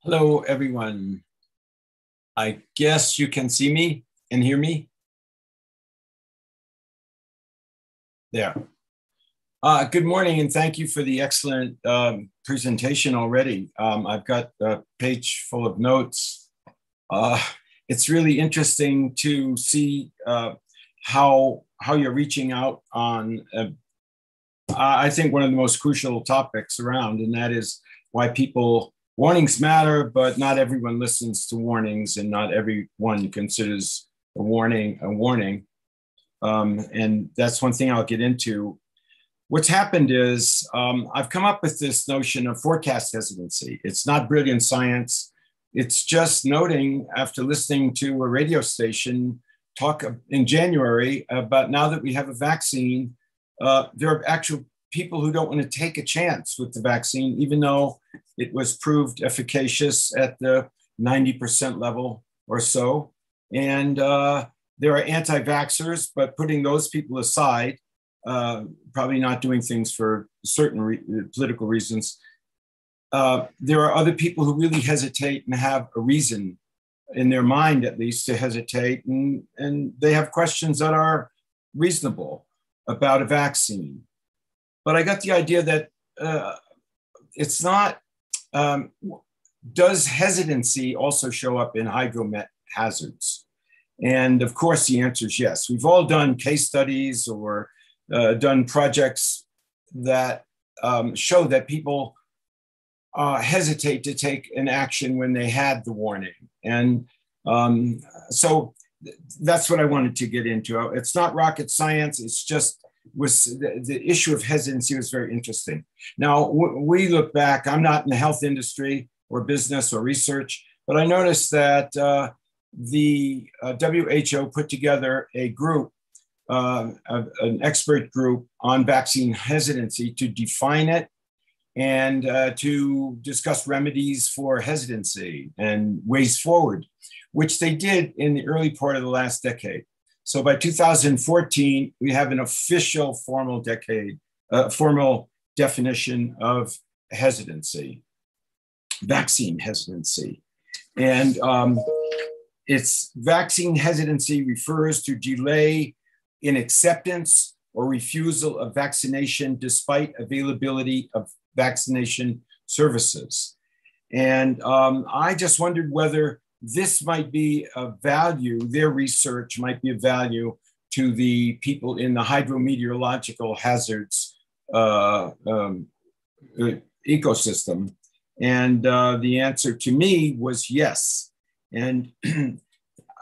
Hello, everyone. I guess you can see me and hear me. There. Uh, good morning, and thank you for the excellent um, presentation already. Um, I've got a page full of notes. Uh, it's really interesting to see uh, how how you're reaching out on. Uh, I think one of the most crucial topics around, and that is why people warnings matter, but not everyone listens to warnings, and not everyone considers a warning a warning. Um, and that's one thing I'll get into. What's happened is um, I've come up with this notion of forecast hesitancy. It's not brilliant science. It's just noting after listening to a radio station talk in January about now that we have a vaccine, uh, there are actual people who don't want to take a chance with the vaccine, even though it was proved efficacious at the 90% level or so. And uh, there are anti vaxxers, but putting those people aside, uh, probably not doing things for certain re- political reasons. Uh, there are other people who really hesitate and have a reason in their mind, at least, to hesitate, and, and they have questions that are reasonable about a vaccine. But I got the idea that uh, it's not, um, does hesitancy also show up in hydromet hazards? And of course, the answer is yes. We've all done case studies or uh, done projects that um, show that people uh, hesitate to take an action when they had the warning. And um, so that's what I wanted to get into. It's not rocket science. It's just was the, the issue of hesitancy was very interesting. Now we look back. I'm not in the health industry or business or research, but I noticed that uh, the uh, WHO put together a group, uh, an expert group on vaccine hesitancy to define it and uh, to discuss remedies for hesitancy and ways forward, which they did in the early part of the last decade. So by 2014, we have an official formal decade, uh, formal definition of hesitancy, vaccine hesitancy. And um, its vaccine hesitancy refers to delay in acceptance or refusal of vaccination despite availability of vaccination services. And um, I just wondered whether this might be a value, their research might be a value to the people in the hydrometeorological hazards uh, um, ecosystem. And uh, the answer to me was yes. And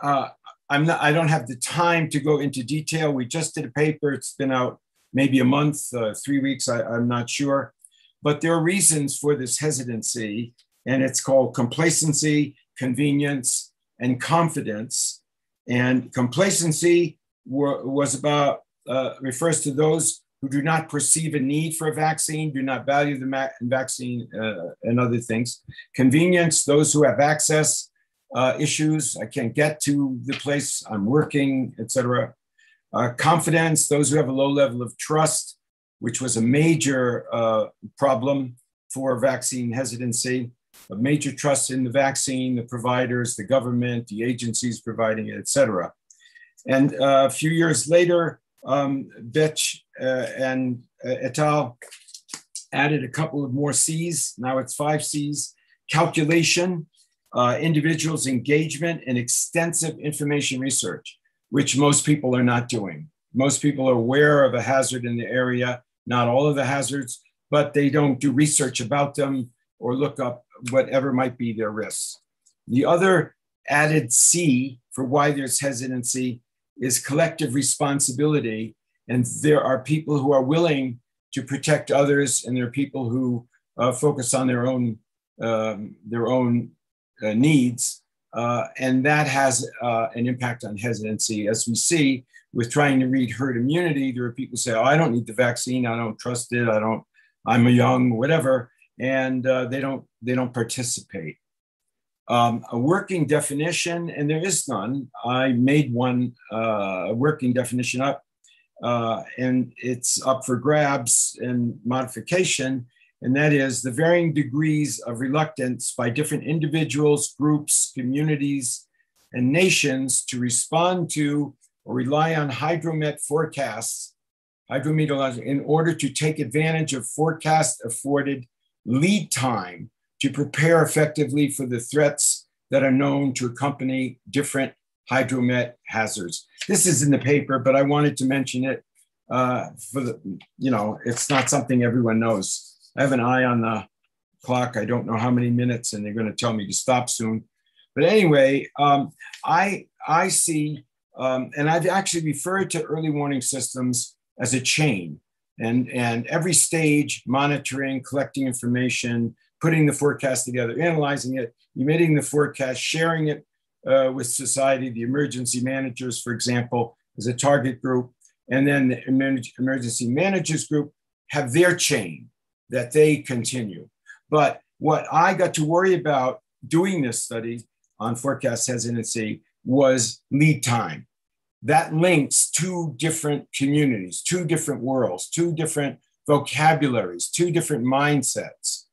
uh, I'm not, I don't have the time to go into detail. We just did a paper. It's been out maybe a month, uh, three weeks. I, I'm not sure. But there are reasons for this hesitancy, and it's called complacency, convenience, and confidence. And complacency was about, uh, refers to those who do not perceive a need for a vaccine, do not value the vaccine, uh, and other things. Convenience, those who have access uh, issues, I can't get to the place I'm working, etc. Uh, confidence, those who have a low level of trust, which was a major uh, problem for vaccine hesitancy, a major trust in the vaccine, the providers, the government, the agencies providing it, et cetera. And uh, a few years later, um, Betsch uh, and uh, et al. added a couple of more C's. Now it's five C's calculation, uh, individuals' engagement, and extensive information research, which most people are not doing. Most people are aware of a hazard in the area, not all of the hazards, but they don't do research about them or look up whatever might be their risks. The other added C for why there's hesitancy is collective responsibility. And there are people who are willing to protect others, and there are people who uh, focus on their own um, their own needs, uh, and that has uh, an impact on hesitancy. As we see with trying to read herd immunity, there are people who say, "Oh, I don't need the vaccine. I don't trust it. I don't. I'm a young whatever," and uh, they don't they don't participate. Um, a working definition, and there is none. I made one uh, working definition up, uh, and it's up for grabs and modification and that is the varying degrees of reluctance by different individuals, groups, communities, and nations to respond to or rely on hydromet forecasts, hydrometeorology, in order to take advantage of forecast afforded lead time to prepare effectively for the threats that are known to accompany different hydromet hazards. This is in the paper, but I wanted to mention it uh, for the, you know, it's not something everyone knows. I have an eye on the clock. I don't know how many minutes, and they're going to tell me to stop soon. But anyway, um, I I see, um, and I've actually referred to early warning systems as a chain, and and every stage, monitoring, collecting information, putting the forecast together, analyzing it, emitting the forecast, sharing it uh, with society, the emergency managers, for example, as a target group, and then the emergency managers group have their chain that they continue. But what I got to worry about doing this study on forecast hesitancy was lead time. That links two different communities, two different worlds, two different vocabularies, two different mindsets.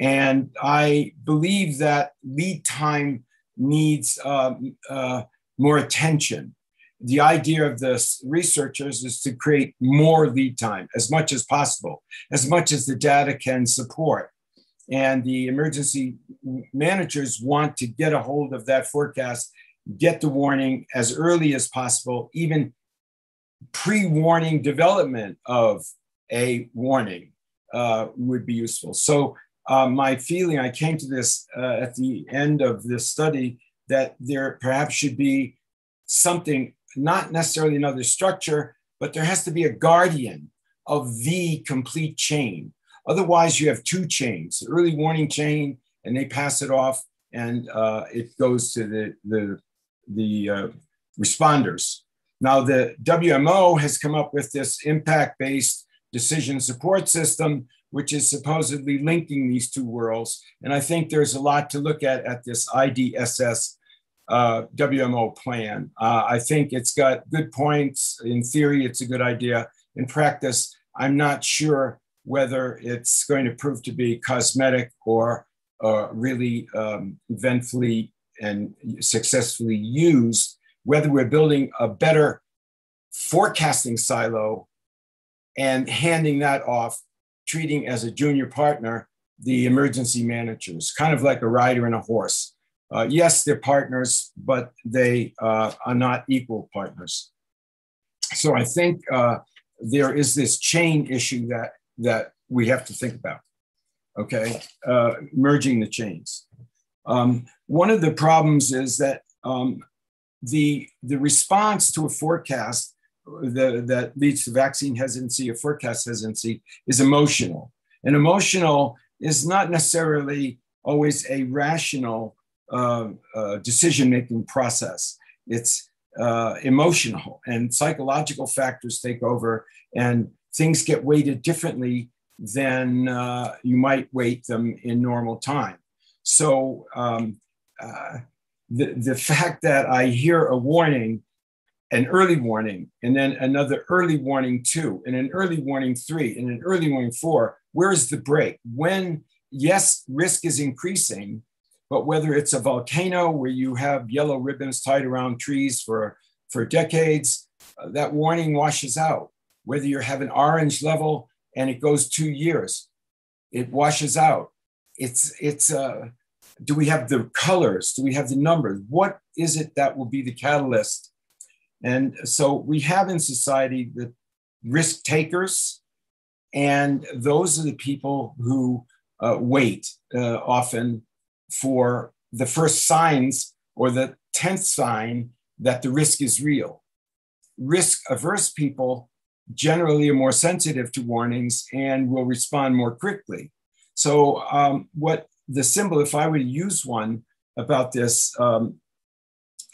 And I believe that lead time needs um, uh, more attention the idea of the researchers is to create more lead time as much as possible, as much as the data can support. And the emergency managers want to get a hold of that forecast, get the warning as early as possible, even pre warning development of a warning uh, would be useful. So, uh, my feeling, I came to this uh, at the end of this study that there perhaps should be something not necessarily another structure, but there has to be a guardian of the complete chain. Otherwise, you have two chains, the early warning chain, and they pass it off, and uh, it goes to the, the, the uh, responders. Now, the WMO has come up with this impact based decision support system, which is supposedly linking these two worlds. And I think there's a lot to look at at this IDSS uh, WMO plan. Uh, I think it's got good points. In theory, it's a good idea. In practice, I'm not sure whether it's going to prove to be cosmetic or uh, really um, eventfully and successfully used, whether we're building a better forecasting silo and handing that off, treating as a junior partner the emergency managers, kind of like a rider and a horse uh, yes, they're partners, but they uh, are not equal partners. So I think uh, there is this chain issue that that we have to think about. Okay, uh, merging the chains. Um, one of the problems is that um, the the response to a forecast the, that leads to vaccine hesitancy or forecast hesitancy is emotional, and emotional is not necessarily always a rational uh, uh, decision making process. It's uh, emotional and psychological factors take over, and things get weighted differently than uh, you might weight them in normal time. So, um, uh, the, the fact that I hear a warning, an early warning, and then another early warning two, and an early warning three, and an early warning four, where's the break? When, yes, risk is increasing, but whether it's a volcano where you have yellow ribbons tied around trees for, for decades, uh, that warning washes out. Whether you have an orange level and it goes two years, it washes out. It's, it's, uh, do we have the colors? Do we have the numbers? What is it that will be the catalyst? And so we have in society the risk takers, and those are the people who uh, wait uh, often for the first signs or the 10th sign that the risk is real. Risk averse people generally are more sensitive to warnings and will respond more quickly. So, um, what the symbol, if I were to use one about this, um,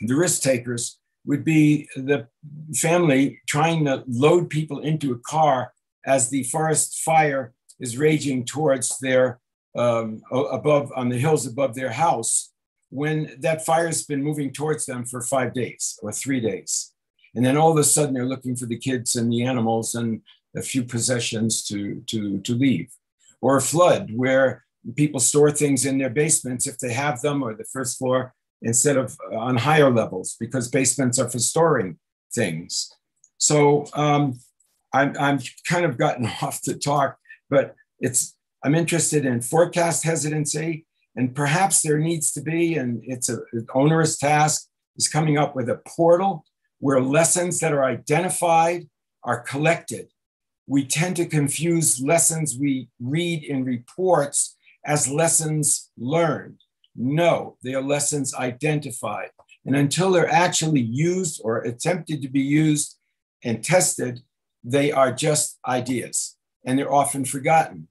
the risk takers would be the family trying to load people into a car as the forest fire is raging towards their um, above on the hills above their house when that fire's been moving towards them for five days or three days. And then all of a sudden they're looking for the kids and the animals and a few possessions to, to, to leave. Or a flood where people store things in their basements if they have them or the first floor instead of on higher levels because basements are for storing things. So um, I'm, I'm kind of gotten off the talk, but it's I'm interested in forecast hesitancy, and perhaps there needs to be, and it's a, an onerous task, is coming up with a portal where lessons that are identified are collected. We tend to confuse lessons we read in reports as lessons learned. No, they are lessons identified. And until they're actually used or attempted to be used and tested, they are just ideas and they're often forgotten.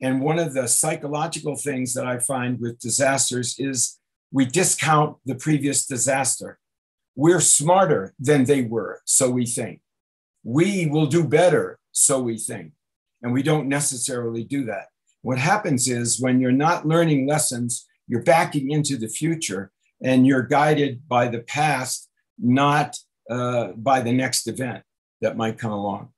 And one of the psychological things that I find with disasters is we discount the previous disaster. We're smarter than they were, so we think. We will do better, so we think. And we don't necessarily do that. What happens is when you're not learning lessons, you're backing into the future and you're guided by the past, not uh, by the next event that might come along.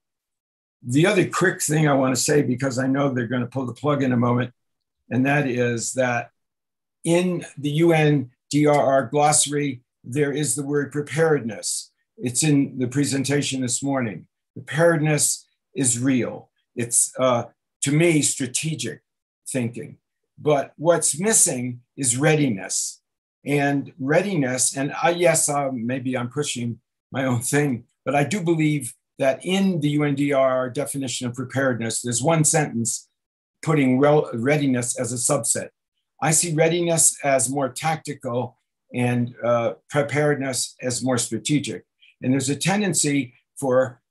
The other quick thing I want to say, because I know they're going to pull the plug in a moment, and that is that in the UNDRR glossary, there is the word preparedness. It's in the presentation this morning. Preparedness is real. It's, uh, to me, strategic thinking. But what's missing is readiness. And readiness, and I, yes, uh, maybe I'm pushing my own thing, but I do believe that in the UNDRR definition of preparedness, there's one sentence putting readiness as a subset. I see readiness as more tactical and uh, preparedness as more strategic. And there's a tendency for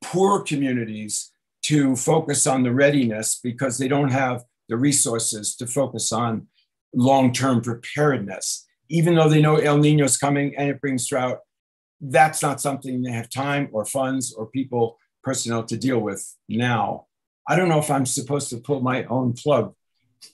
poor communities to focus on the readiness because they don't have the resources to focus on long term preparedness. Even though they know El Nino is coming and it brings drought, that's not something they have time or funds or people, personnel to deal with now. I don't know if I'm supposed to pull my own plug.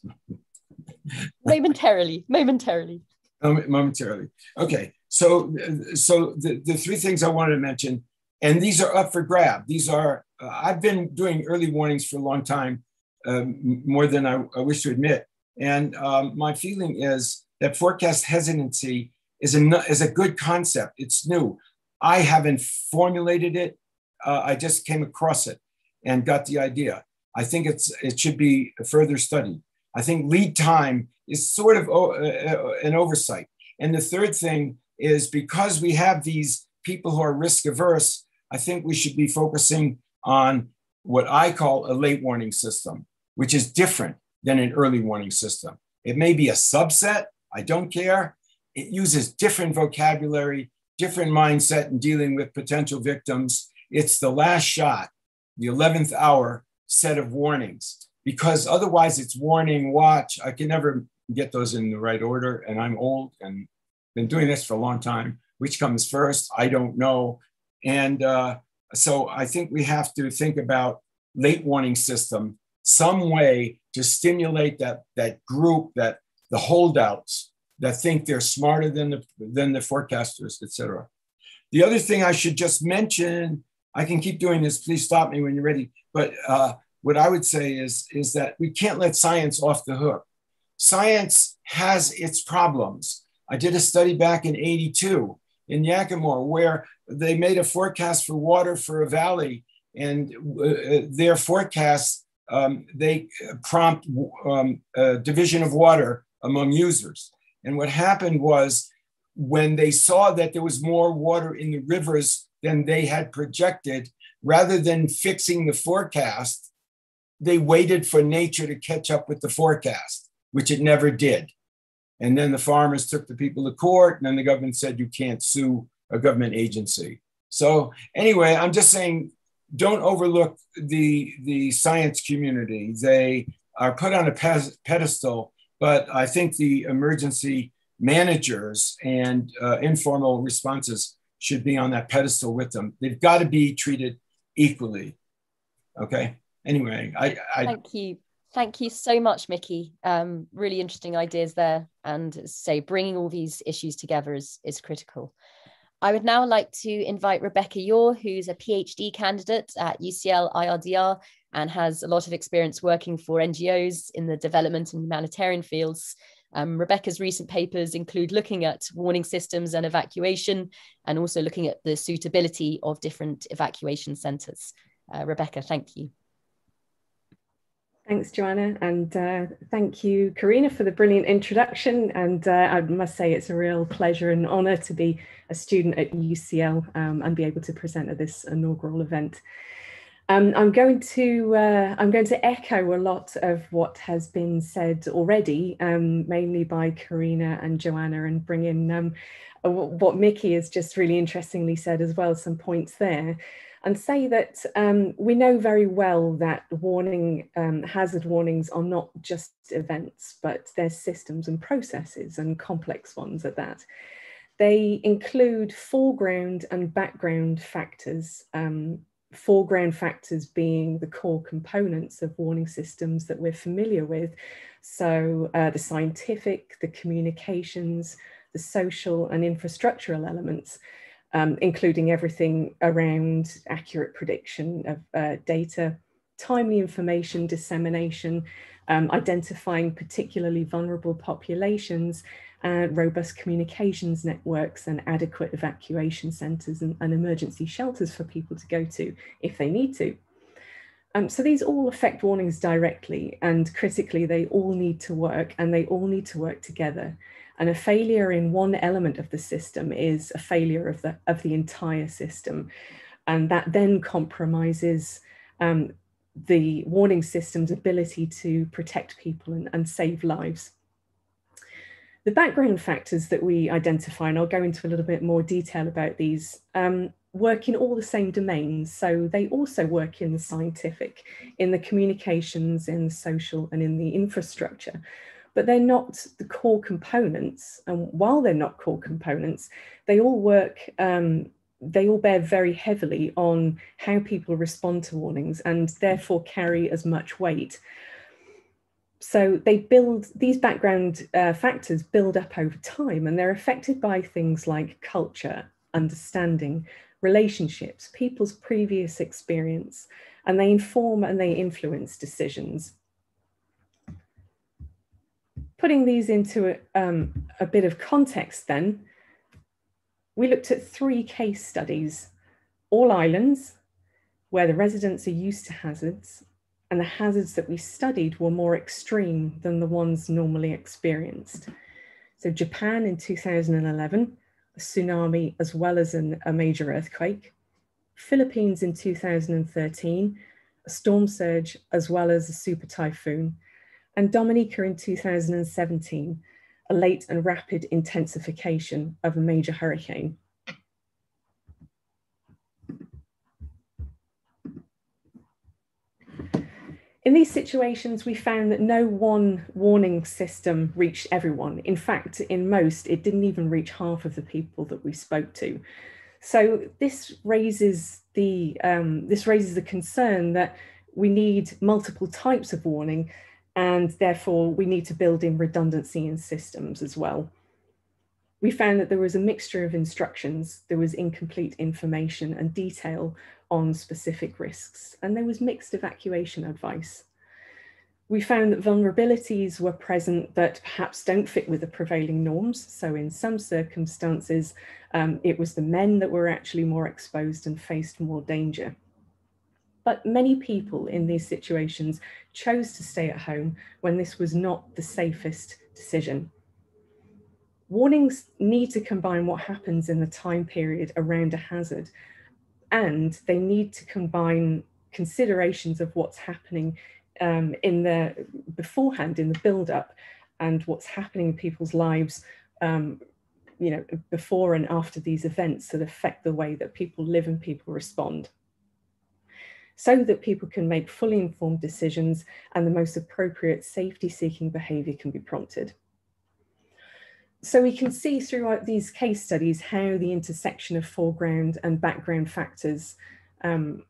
momentarily, momentarily. momentarily. Okay. So, so the, the three things I wanted to mention, and these are up for grab. These are, uh, I've been doing early warnings for a long time, um, more than I, I, wish to admit. And um, my feeling is that forecast hesitancy is a, is a good concept. It's new. I haven't formulated it. Uh, I just came across it and got the idea. I think it's it should be further studied. I think lead time is sort of uh, uh, an oversight. And the third thing is because we have these people who are risk averse, I think we should be focusing on what I call a late warning system, which is different than an early warning system. It may be a subset, I don't care, it uses different vocabulary, different mindset in dealing with potential victims. It's the last shot, the 11th hour set of warnings, because otherwise it's warning, watch. I can never get those in the right order. And I'm old and been doing this for a long time. Which comes first? I don't know. And uh, so I think we have to think about late warning system, some way to stimulate that, that group, that the holdouts that think they're smarter than the, than the forecasters, etc. The other thing I should just mention, I can keep doing this, please stop me when you're ready, but uh, what I would say is, is that we can't let science off the hook. Science has its problems. I did a study back in 82 in Yakima where they made a forecast for water for a valley and uh, their forecast, um, they prompt um, division of water among users. And what happened was when they saw that there was more water in the rivers than they had projected, rather than fixing the forecast, they waited for nature to catch up with the forecast, which it never did. And then the farmers took the people to court, and then the government said you can't sue a government agency. So anyway, I'm just saying, don't overlook the the science community. They are put on a pedestal, but I think the emergency managers and uh, informal responses should be on that pedestal with them. They've got to be treated equally. Okay. Anyway, I, I thank you. Thank you so much, Mickey. Um, really interesting ideas there. And say bringing all these issues together is, is critical. I would now like to invite Rebecca Yaw, who's a PhD candidate at UCL IRDR and has a lot of experience working for NGOs in the development and humanitarian fields. Um, Rebecca's recent papers include looking at warning systems and evacuation, and also looking at the suitability of different evacuation centres. Uh, Rebecca, thank you. Thanks, Joanna, and uh, thank you, Carina, for the brilliant introduction. And uh, I must say it's a real pleasure and honour to be a student at UCL um, and be able to present at this inaugural event. Um, I'm going to uh, I'm going to echo a lot of what has been said already, um, mainly by Carina and Joanna, and bring in um, what Mickey has just really interestingly said as well. Some points there and say that um, we know very well that warning um, hazard warnings are not just events, but they're systems and processes and complex ones at that. They include foreground and background factors, um, foreground factors being the core components of warning systems that we're familiar with. So uh, the scientific, the communications, the social and infrastructural elements um, including everything around accurate prediction of uh, data, timely information dissemination, um, identifying particularly vulnerable populations, uh, robust communications networks and adequate evacuation centres and, and, emergency shelters for people to go to if they need to. Um, so these all affect warnings directly and critically they all need to work and they all need to work together. And a failure in one element of the system is a failure of the, of the entire system. And that then compromises um, the warning system's ability to protect people and, and save lives. The background factors that we identify, and I'll go into a little bit more detail about these, um, work in all the same domains. So they also work in the scientific, in the communications, in the social, and in the infrastructure but they're not the core components. And while they're not core components, they all work, um, they all bear very heavily on how people respond to warnings and therefore carry as much weight. So they build, these background uh, factors build up over time and they're affected by things like culture, understanding, relationships, people's previous experience, and they inform and they influence decisions. Putting these into a, um, a bit of context then, we looked at three case studies, all islands, where the residents are used to hazards, and the hazards that we studied were more extreme than the ones normally experienced. So Japan in 2011, a tsunami as well as an, a major earthquake. Philippines in 2013, a storm surge as well as a super typhoon and Dominica in 2017, a late and rapid intensification of a major hurricane. In these situations, we found that no one warning system reached everyone. In fact, in most, it didn't even reach half of the people that we spoke to. So this raises the um, this raises the concern that we need multiple types of warning and therefore we need to build in redundancy in systems as well. We found that there was a mixture of instructions, there was incomplete information and detail on specific risks, and there was mixed evacuation advice. We found that vulnerabilities were present that perhaps don't fit with the prevailing norms. So in some circumstances, um, it was the men that were actually more exposed and faced more danger. But many people in these situations chose to stay at home when this was not the safest decision. Warnings need to combine what happens in the time period around a hazard, and they need to combine considerations of what's happening um, in the beforehand, in the build-up, and what's happening in people's lives um, you know, before and after these events that affect the way that people live and people respond. so that people can make fully informed decisions and the most appropriate safety seeking behaviour can be prompted. So we can see throughout these case studies how the intersection of foreground and background factors um,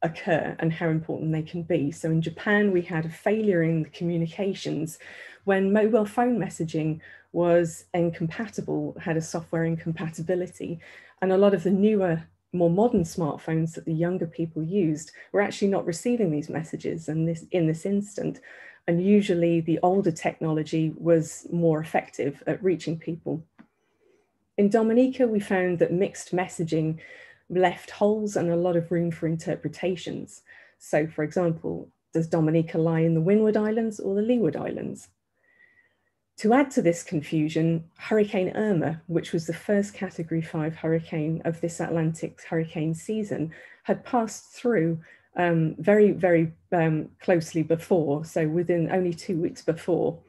occur and how important they can be. So in Japan, we had a failure in the communications when mobile phone messaging was incompatible, had a software incompatibility. And a lot of the newer, more modern smartphones that the younger people used were actually not receiving these messages and this, in this instant. And usually the older technology was more effective at reaching people. In Dominica, we found that mixed messaging left holes and a lot of room for interpretations. So for example, does Dominica lie in the Windward Islands or the Leeward Islands? To add to this confusion, Hurricane Irma, which was the first category five hurricane of this Atlantic hurricane season, had passed through um, very, very um, closely before, so within only two weeks before.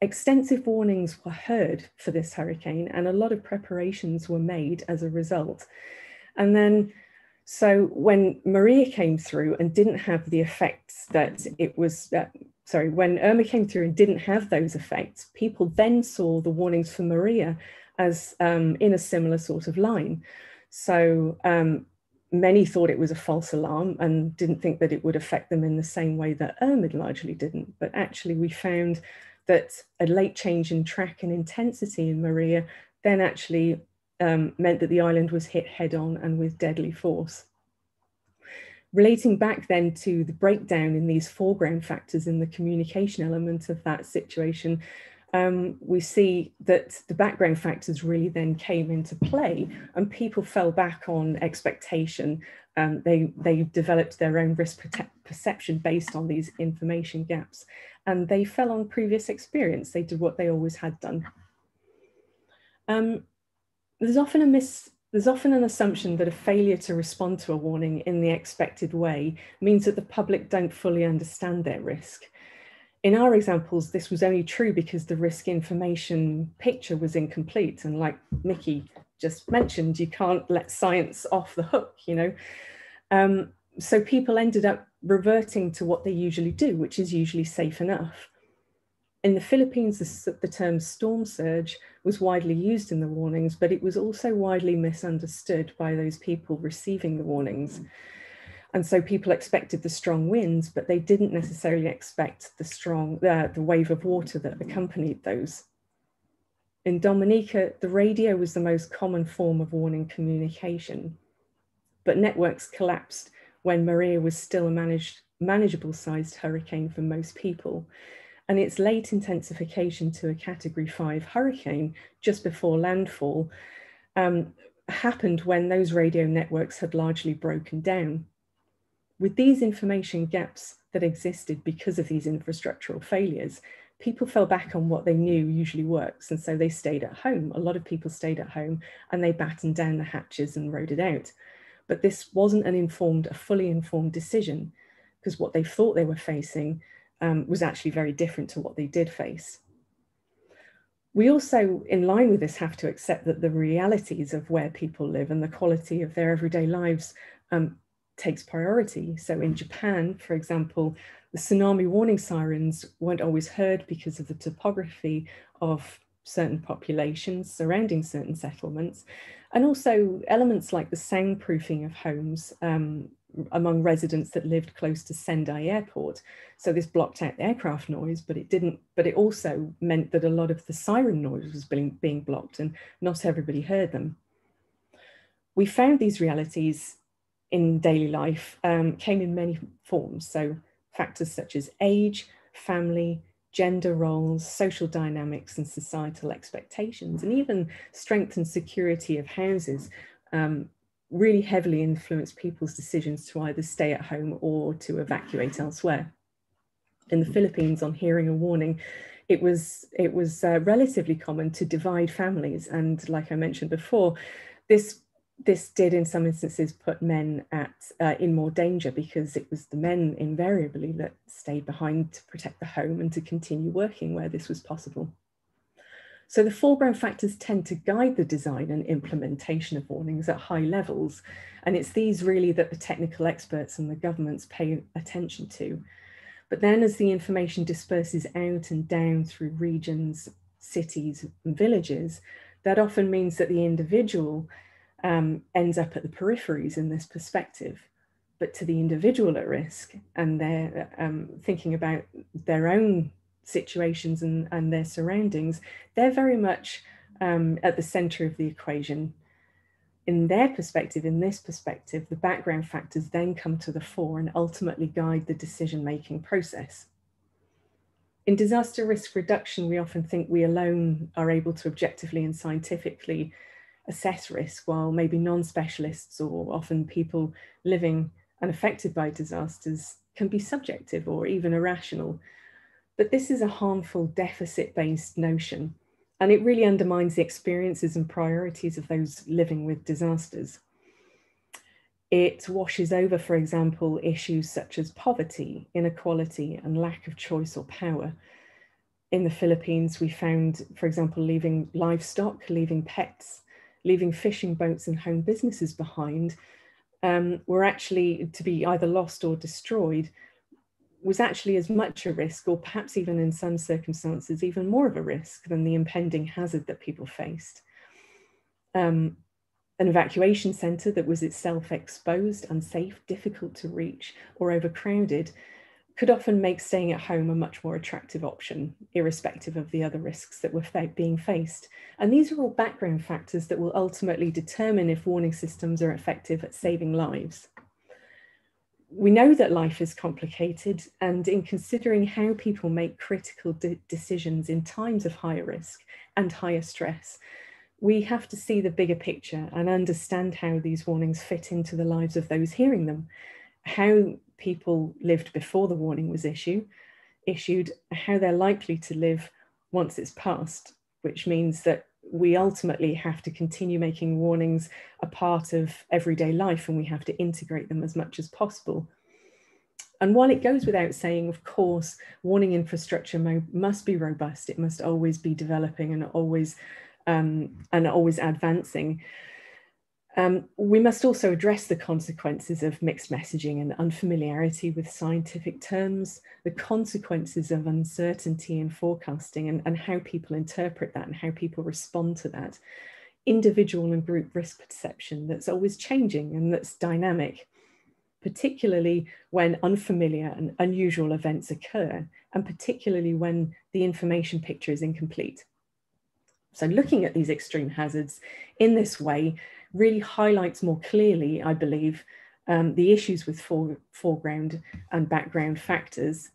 Extensive warnings were heard for this hurricane and a lot of preparations were made as a result. And then, so when Maria came through and didn't have the effects that it was, uh, sorry, when Irma came through and didn't have those effects, people then saw the warnings for Maria as um, in a similar sort of line. So um, many thought it was a false alarm and didn't think that it would affect them in the same way that Irma largely didn't. But actually, we found that a late change in track and intensity in Maria then actually um, meant that the island was hit head on and with deadly force. Relating back then to the breakdown in these foreground factors in the communication element of that situation, um, we see that the background factors really then came into play and people fell back on expectation. Um, they, they developed their own risk perception based on these information gaps and they fell on previous experience. They did what they always had done. Um, there's often a mis there's often an assumption that a failure to respond to a warning in the expected way means that the public don't fully understand their risk. In our examples, this was only true because the risk information picture was incomplete. And like Mickey just mentioned, you can't let science off the hook, you know. Um, so people ended up reverting to what they usually do, which is usually safe enough. In the Philippines, the, the, term storm surge was widely used in the warnings, but it was also widely misunderstood by those people receiving the warnings. And so people expected the strong winds, but they didn't necessarily expect the strong, uh, the wave of water that accompanied those. In Dominica, the radio was the most common form of warning communication, but networks collapsed when Maria was still a managed, manageable sized hurricane for most people and its late intensification to a category five hurricane just before landfall um, happened when those radio networks had largely broken down. With these information gaps that existed because of these infrastructural failures, people fell back on what they knew usually works. And so they stayed at home. A lot of people stayed at home and they battened down the hatches and rode it out. But this wasn't an informed, a fully informed decision because what they thought they were facing um, was actually very different to what they did face. We also, in line with this, have to accept that the realities of where people live and the quality of their everyday lives um, takes priority. So in Japan, for example, the tsunami warning sirens weren't always heard because of the topography of certain populations surrounding certain settlements, and also elements like the soundproofing of homes um, among residents that lived close to Sendai Airport. So this blocked out aircraft noise, but it didn't, but it also meant that a lot of the siren noise was being, being blocked and not everybody heard them. We found these realities in daily life um, came in many forms. So factors such as age, family, gender roles, social dynamics and societal expectations, and even strength and security of houses um, really heavily influence people's decisions to either stay at home or to evacuate elsewhere. In the Philippines, on hearing a warning, it was it was uh, relatively common to divide families, and like I mentioned before, this this did in some instances put men at uh, in more danger because it was the men invariably that stayed behind to protect the home and to continue working where this was possible. So the foreground factors tend to guide the design and implementation of warnings at high levels. And it's these really that the technical experts and the governments pay attention to. But then as the information disperses out and down through regions, cities and villages, that often means that the individual um, ends up at the peripheries in this perspective. But to the individual at risk and they're um, thinking about their own situations and, and their surroundings, they're very much um, at the center of the equation. In their perspective, in this perspective, the background factors then come to the fore and ultimately guide the decision making process. In disaster risk reduction, we often think we alone are able to objectively and scientifically assess risk, while maybe non specialists or often people living unaffected by disasters can be subjective or even irrational. But this is a harmful deficit based notion, and it really undermines the experiences and priorities of those living with disasters. It washes over, for example, issues such as poverty, inequality, and lack of choice or power. In the Philippines, we found, for example, leaving livestock, leaving pets, leaving fishing boats and home businesses behind um, were actually to be either lost or destroyed was actually as much a risk, or perhaps even in some circumstances, even more of a risk than the impending hazard that people faced. Um, an evacuation centre that was itself exposed, unsafe, difficult to reach, or overcrowded could often make staying at home a much more attractive option, irrespective of the other risks that were being faced. And these are all background factors that will ultimately determine if warning systems are effective at saving lives we know that life is complicated, and in considering how people make critical de decisions in times of higher risk and higher stress, we have to see the bigger picture and understand how these warnings fit into the lives of those hearing them, how people lived before the warning was issued, issued, how they're likely to live once it's passed, which means that we ultimately have to continue making warnings a part of everyday life and we have to integrate them as much as possible. And while it goes without saying, of course, warning infrastructure must be robust, it must always be developing and always um, and always advancing. Um, we must also address the consequences of mixed messaging and unfamiliarity with scientific terms, the consequences of uncertainty in forecasting and, and how people interpret that and how people respond to that. Individual and group risk perception that's always changing and that's dynamic, particularly when unfamiliar and unusual events occur, and particularly when the information picture is incomplete. So looking at these extreme hazards in this way really highlights more clearly, I believe, um, the issues with fore, foreground and background factors,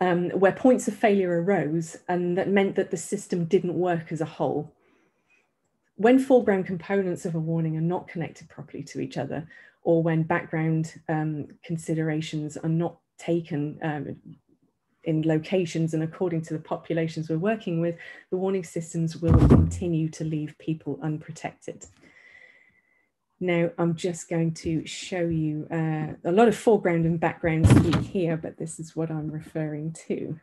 um, where points of failure arose and that meant that the system didn't work as a whole. When foreground components of a warning are not connected properly to each other, or when background um, considerations are not taken um, in locations and according to the populations we're working with, the warning systems will continue to leave people unprotected. Now, I'm just going to show you uh, a lot of foreground and background speak here, but this is what I'm referring to.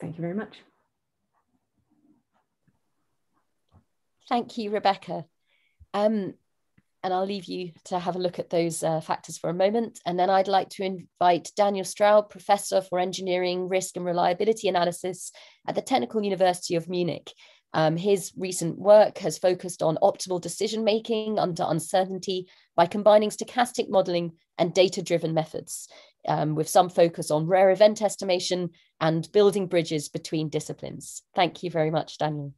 Thank you very much. Thank you, Rebecca. Um, and I'll leave you to have a look at those uh, factors for a moment. And then I'd like to invite Daniel Straub, Professor for Engineering, Risk and Reliability Analysis at the Technical University of Munich. Um, his recent work has focused on optimal decision making under uncertainty by combining stochastic modeling and data driven methods, um, with some focus on rare event estimation and building bridges between disciplines. Thank you very much, Daniel.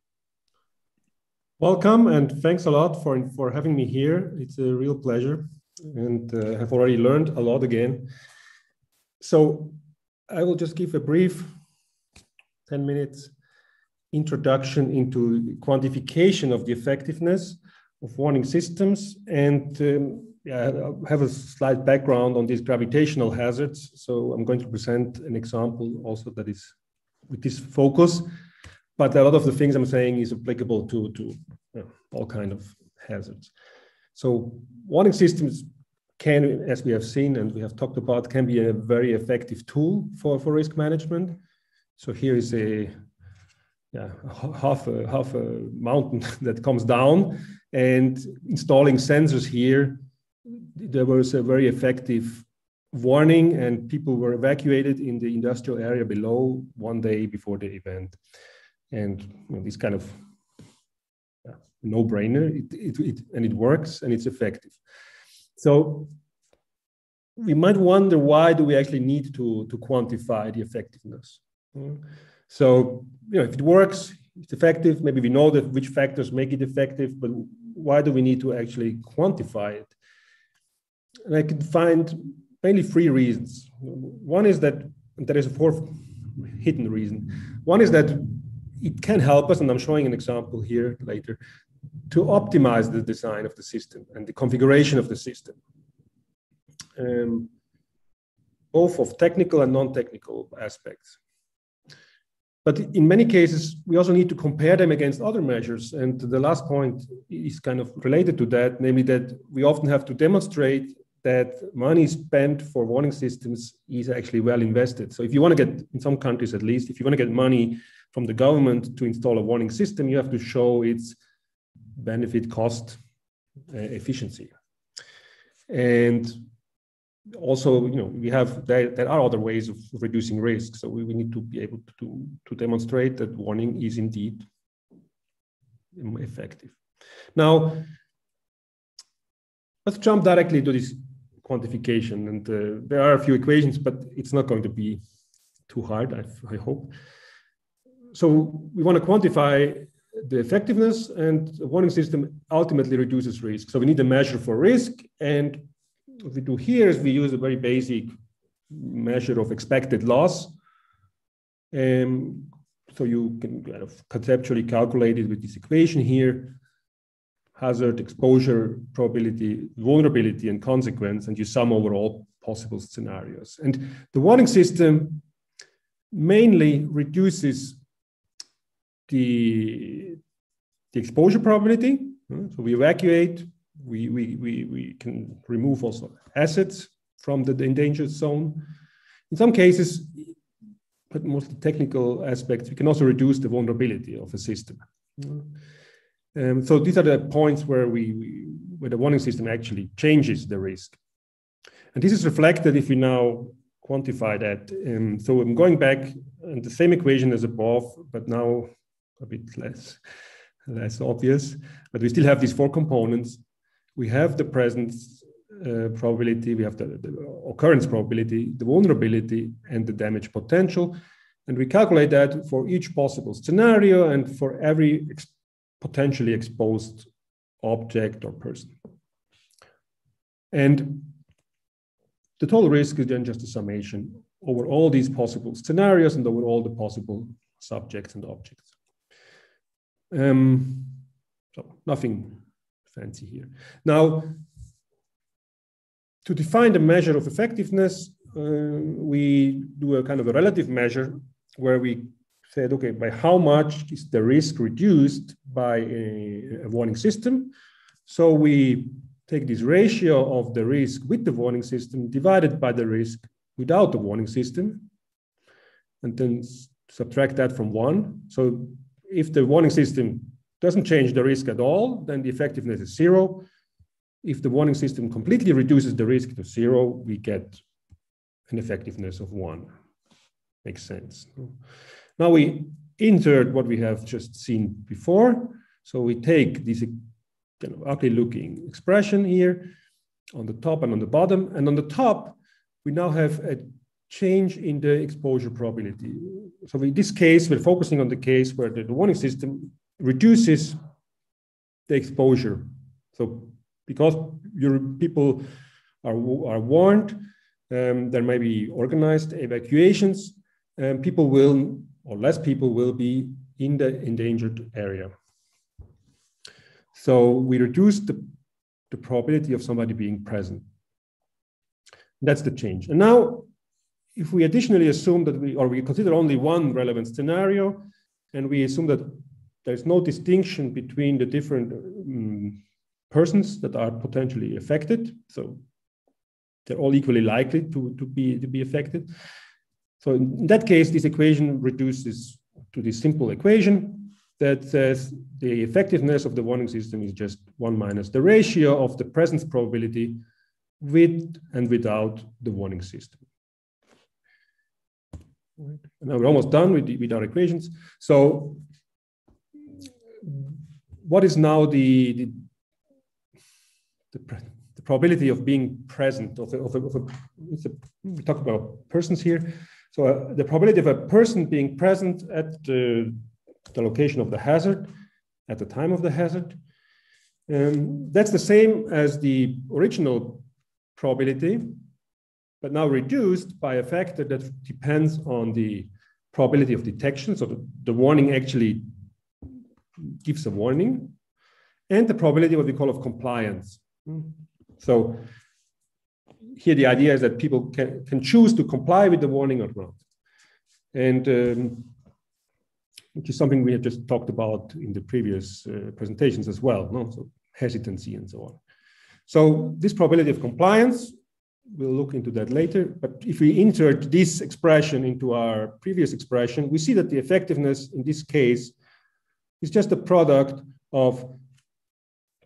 Welcome and thanks a lot for, for having me here. It's a real pleasure and uh, have already learned a lot again. So I will just give a brief 10 minutes introduction into quantification of the effectiveness of warning systems and um, yeah, have a slight background on these gravitational hazards. So I'm going to present an example also that is with this focus but a lot of the things I'm saying is applicable to, to all kind of hazards. So warning systems can, as we have seen and we have talked about, can be a very effective tool for, for risk management. So here is a yeah, half a, half a mountain that comes down and installing sensors here, there was a very effective warning and people were evacuated in the industrial area below one day before the event. And you know, this kind of yeah, no-brainer, it, it, it, and it works and it's effective. So we might wonder why do we actually need to, to quantify the effectiveness? Mm. So, you know, if it works, it's effective, maybe we know that which factors make it effective, but why do we need to actually quantify it? And I could find mainly three reasons. One is that there is a fourth hidden reason. One is that it can help us, and I'm showing an example here later, to optimize the design of the system and the configuration of the system, um, both of technical and non-technical aspects. But in many cases, we also need to compare them against other measures. And the last point is kind of related to that, namely that we often have to demonstrate that money spent for warning systems is actually well invested. So if you want to get, in some countries at least, if you want to get money from the government to install a warning system, you have to show its benefit cost uh, efficiency. And also, you know, we have there, there are other ways of reducing risk. So we, we need to be able to, to demonstrate that warning is indeed effective. Now, let's jump directly to this quantification. And uh, there are a few equations, but it's not going to be too hard, I, I hope. So we want to quantify the effectiveness and the warning system ultimately reduces risk. So we need a measure for risk. And what we do here is we use a very basic measure of expected loss. Um, so you can kind of conceptually calculate it with this equation here, hazard, exposure, probability, vulnerability, and consequence, and you sum over all possible scenarios. And the warning system mainly reduces the, the exposure probability. So we evacuate, we, we, we, we can remove also assets from the endangered zone. In some cases, but mostly technical aspects, we can also reduce the vulnerability of a system. Um, so these are the points where we, where the warning system actually changes the risk. And this is reflected if we now quantify that. Um, so I'm going back and the same equation as above, but now a bit less, less obvious. But we still have these four components. We have the presence uh, probability, we have the, the, occurrence probability, the vulnerability, and the damage potential. And we calculate that for each possible scenario and for every ex potentially exposed object or person. And the total risk is then just a summation over all these possible scenarios and over all the possible subjects and objects. Um, so nothing fancy here. Now, to define the measure of effectiveness, uh, we do a kind of a relative measure where we said, okay, by how much is the risk reduced by a, a warning system? So we take this ratio of the risk with the warning system divided by the risk without the warning system, and then subtract that from one. So if the warning system doesn't change the risk at all, then the effectiveness is zero. If the warning system completely reduces the risk to zero, we get an effectiveness of one. Makes sense. Now we insert what we have just seen before. So we take this kind of ugly looking expression here on the top and on the bottom. And on the top, we now have a change in the exposure probability. So in this case, we're focusing on the case where the, the warning system reduces the exposure. So because your people are, are warned, um, there may be organized evacuations, and people will, or less people will be in the endangered area. So we reduce the, the probability of somebody being present. That's the change. And now, if we additionally assume that we, or we consider only one relevant scenario, and we assume that there's no distinction between the different um, persons that are potentially affected. So they're all equally likely to, to, be, to be affected. So in that case, this equation reduces to this simple equation that says the effectiveness of the warning system is just one minus the ratio of the presence probability with and without the warning system. And now we're almost done with, with our equations. So what is now the, the, the, the probability of being present of, a, of, a, of a, we talk about persons here. So uh, the probability of a person being present at the, the location of the hazard at the time of the hazard. Um, that's the same as the original probability, but now reduced by a factor that depends on the probability of detection. So the, the warning actually gives a warning and the probability what we call of compliance. So here the idea is that people can, can choose to comply with the warning or not. And um, which is something we have just talked about in the previous uh, presentations as well, no? so hesitancy and so on. So this probability of compliance, we'll look into that later, but if we insert this expression into our previous expression, we see that the effectiveness in this case is just a product of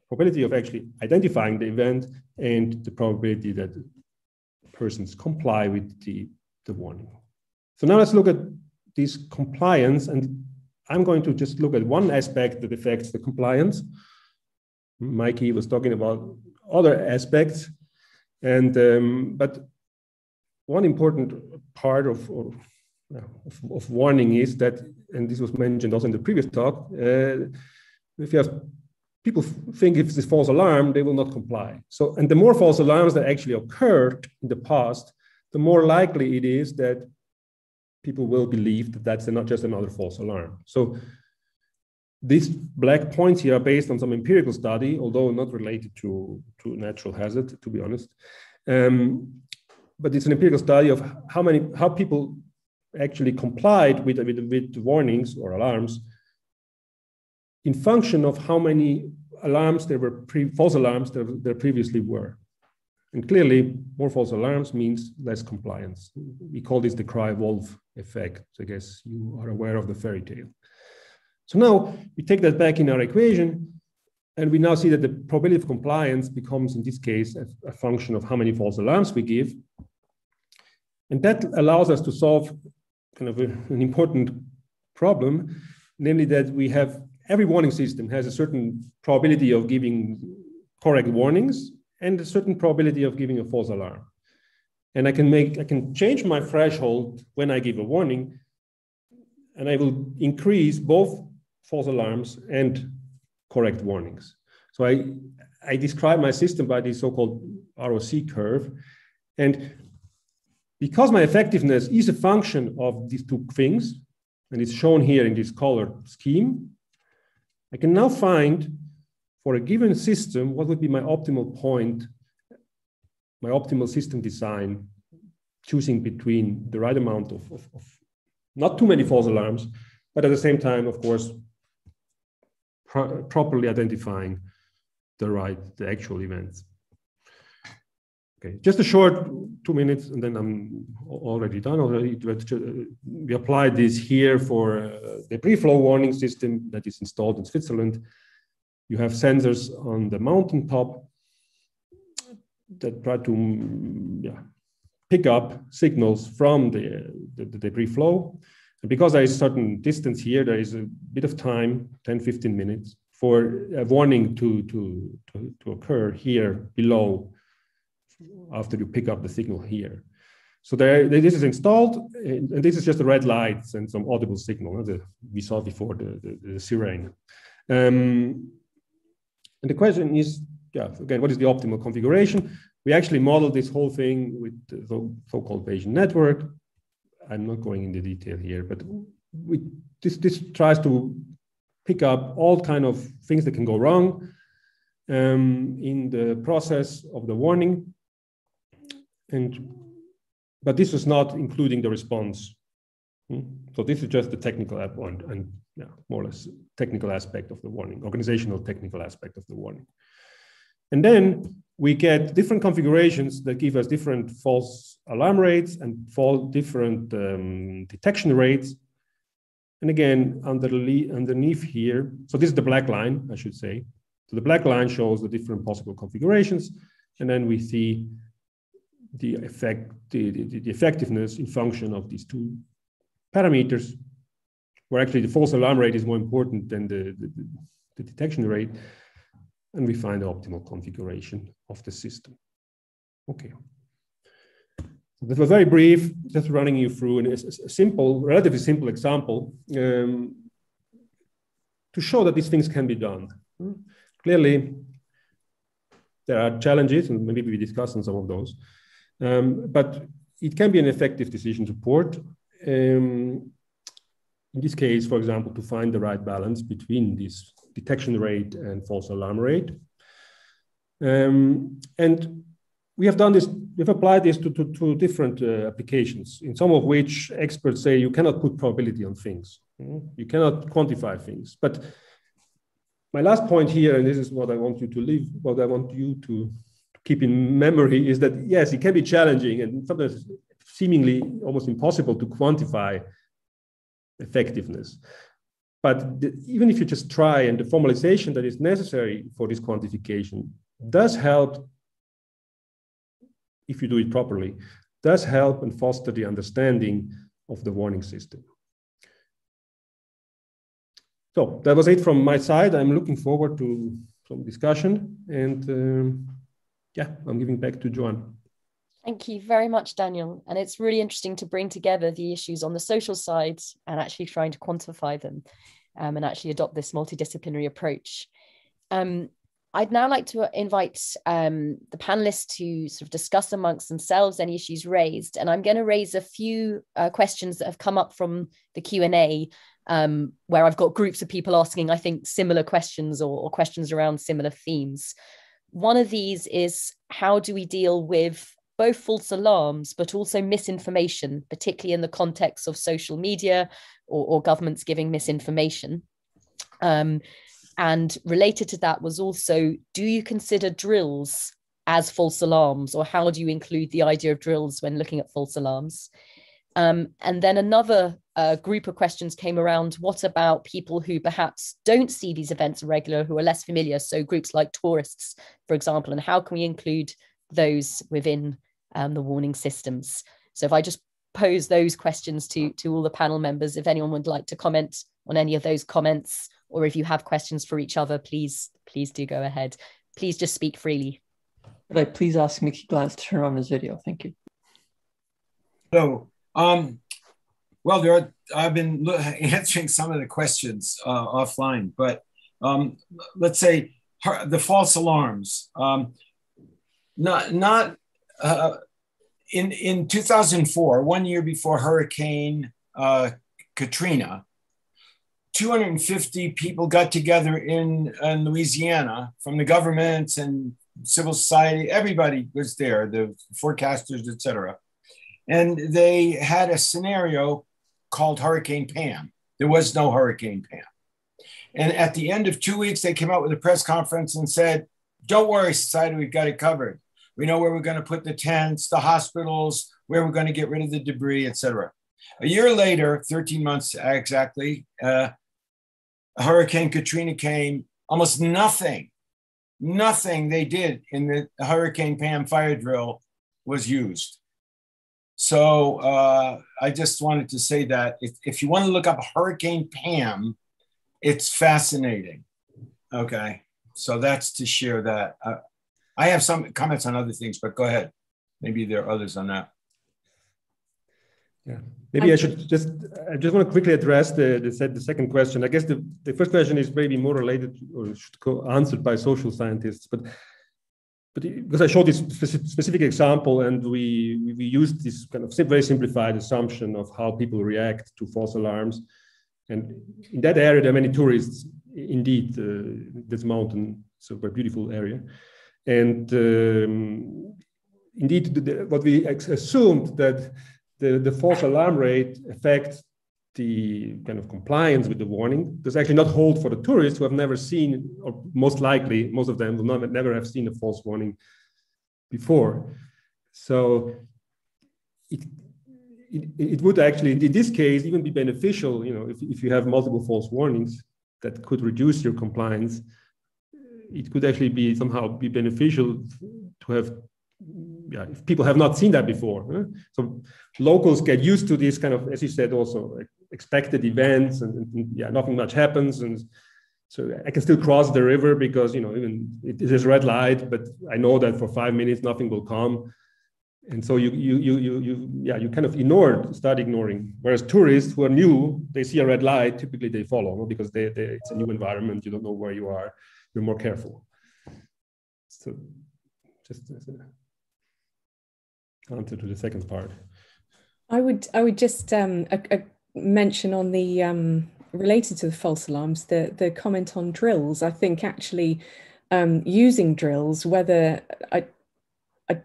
probability of actually identifying the event and the probability that persons comply with the, the warning. So now let's look at this compliance and I'm going to just look at one aspect that affects the compliance. Mikey was talking about other aspects, and um, but one important part of, of, of, warning is that, and this was mentioned also in the previous talk, uh, if you have people think if this false alarm, they will not comply. So, and the more false alarms that actually occurred in the past, the more likely it is that people will believe that that's not just another false alarm. So these black points here are based on some empirical study, although not related to, to natural hazard, to be honest. Um, but it's an empirical study of how many how people actually complied with, with, with warnings or alarms in function of how many alarms there were pre, false alarms there, there previously were. And clearly, more false alarms means less compliance. We call this the cry wolf effect. I guess you are aware of the fairy tale. So now we take that back in our equation, and we now see that the probability of compliance becomes, in this case, a, a function of how many false alarms we give. And that allows us to solve kind of a, an important problem, namely that we have every warning system has a certain probability of giving correct warnings and a certain probability of giving a false alarm. And I can make, I can change my threshold when I give a warning, and I will increase both false alarms and correct warnings. So I, I describe my system by the so-called ROC curve. And because my effectiveness is a function of these two things, and it's shown here in this color scheme, I can now find for a given system, what would be my optimal point, my optimal system design, choosing between the right amount of, of, of not too many false alarms, but at the same time, of course, pro properly identifying the right, the actual events. Okay, just a short two minutes, and then I'm already done already. We applied this here for uh, the debris-flow warning system that is installed in Switzerland. You have sensors on the mountaintop that try to yeah, pick up signals from the, the, the debris flow. And because there is a certain distance here, there is a bit of time, 10, 15 minutes, for a warning to, to, to, to occur here below after you pick up the signal here. So there, this is installed, and this is just the red lights and some audible signal that we saw before the, the, the. Um, and the question is, yeah, again, what is the optimal configuration? We actually modeled this whole thing with the so-called Bayesian network. I'm not going into detail here, but we, this, this tries to pick up all kind of things that can go wrong um, in the process of the warning and, but this is not including the response. Hmm? So this is just the technical and, and yeah, more or less technical aspect of the warning, organizational technical aspect of the warning. And then we get different configurations that give us different false alarm rates and fall different um, detection rates. And again, under, underneath here, so this is the black line, I should say. So the black line shows the different possible configurations. And then we see the effect, the, the, the effectiveness in function of these two parameters, where actually the false alarm rate is more important than the, the, the detection rate. And we find the optimal configuration of the system. Okay. That was very brief, just running you through a, a simple, relatively simple example um, to show that these things can be done. Clearly, there are challenges, and maybe we discuss on some of those, um, but it can be an effective decision support. Um, in this case, for example, to find the right balance between this detection rate and false alarm rate. Um, and we have done this, we've applied this to, to, to different uh, applications, in some of which experts say you cannot put probability on things. You cannot quantify things. But my last point here, and this is what I want you to leave, what I want you to keep in memory is that yes, it can be challenging and sometimes seemingly almost impossible to quantify effectiveness. But the, even if you just try and the formalization that is necessary for this quantification does help if you do it properly, does help and foster the understanding of the warning system. So that was it from my side. I'm looking forward to some discussion and um, yeah, I'm giving back to Joan. Thank you very much, Daniel. And it's really interesting to bring together the issues on the social side and actually trying to quantify them um, and actually adopt this multidisciplinary approach. Um, I'd now like to invite um, the panelists to sort of discuss amongst themselves any issues raised, and I'm going to raise a few uh, questions that have come up from the Q and A, um, where I've got groups of people asking, I think, similar questions or, or questions around similar themes. One of these is how do we deal with both false alarms, but also misinformation, particularly in the context of social media or, or governments giving misinformation. Um, and related to that was also do you consider drills as false alarms, or how do you include the idea of drills when looking at false alarms? Um, and then another uh, group of questions came around what about people who perhaps don't see these events regular, who are less familiar? So, groups like tourists, for example, and how can we include those within um, the warning systems? So, if I just pose those questions to, to all the panel members, if anyone would like to comment on any of those comments, or if you have questions for each other, please, please do go ahead. Please just speak freely. Could I please ask Mickey Glantz to turn on his video? Thank you. So, um, well, there are, I've been answering some of the questions uh, offline, but um, let's say the false alarms. Um, not not uh, in in 2004, one year before Hurricane uh, Katrina, 250 people got together in, in Louisiana from the government and civil society. Everybody was there, the forecasters, etc. And they had a scenario called Hurricane Pam. There was no Hurricane Pam. And at the end of two weeks, they came out with a press conference and said, Don't worry, society, we've got it covered. We know where we're going to put the tents, the hospitals, where we're going to get rid of the debris, etc. A year later, 13 months exactly, uh, Hurricane Katrina came, almost nothing, nothing they did in the Hurricane Pam fire drill was used. So uh, I just wanted to say that if, if you want to look up Hurricane Pam, it's fascinating. Okay. So that's to share that. Uh, I have some comments on other things, but go ahead. Maybe there are others on that. Yeah, maybe I should just I just want to quickly address the the, the second question. I guess the, the first question is maybe more related or should go answered by social scientists, but but because I showed this specific example and we we used this kind of very simplified assumption of how people react to false alarms, and in that area there are many tourists. Indeed, uh, this mountain, so a very beautiful area, and um, indeed the, what we assumed that the, the false alarm rate affects the kind of compliance with the warning does actually not hold for the tourists who have never seen, or most likely, most of them will not, never have seen a false warning before. So it, it, it would actually, in this case, even be beneficial, you know, if, if you have multiple false warnings that could reduce your compliance, it could actually be somehow be beneficial to have yeah, if people have not seen that before. Huh? So locals get used to this kind of, as you said, also expected events, and, and, yeah, nothing much happens, and so I can still cross the river because you know even it is red light, but I know that for five minutes nothing will come, and so you you you you, you yeah you kind of ignore start ignoring. Whereas tourists who are new, they see a red light, typically they follow because they, they it's a new environment, you don't know where you are, you're more careful. So just a answer to the second part. I would I would just um, a, a mention on the um, related to the false alarms the the comment on drills. I think actually um, using drills, whether I,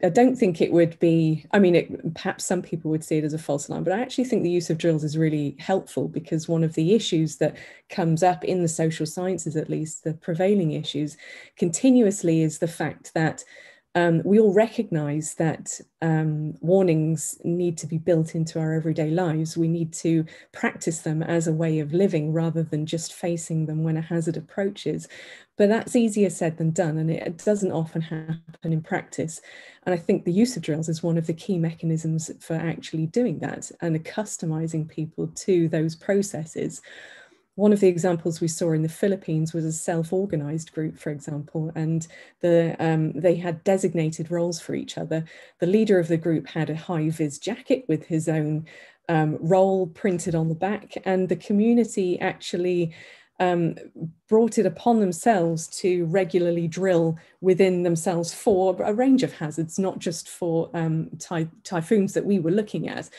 I, don't think it would be. I mean, it, perhaps some people would see it as a false alarm, but I actually think the use of drills is really helpful because one of the issues that comes up in the social sciences, at least the prevailing issues, continuously is the fact that um, we all recognize that um, warnings need to be built into our everyday lives. We need to practice them as a way of living rather than just facing them when a hazard approaches. But that's easier said than done, and it doesn't often happen in practice. And I think the use of drills is one of the key mechanisms for actually doing that and customizing people to those processes one of the examples we saw in the Philippines was a self-organized group, for example, and the, um, they had designated roles for each other. The leader of the group had a high-vis jacket with his own um, role printed on the back, and the community actually um, brought it upon themselves to regularly drill within themselves for a range of hazards, not just for um, ty typhoons that we were looking at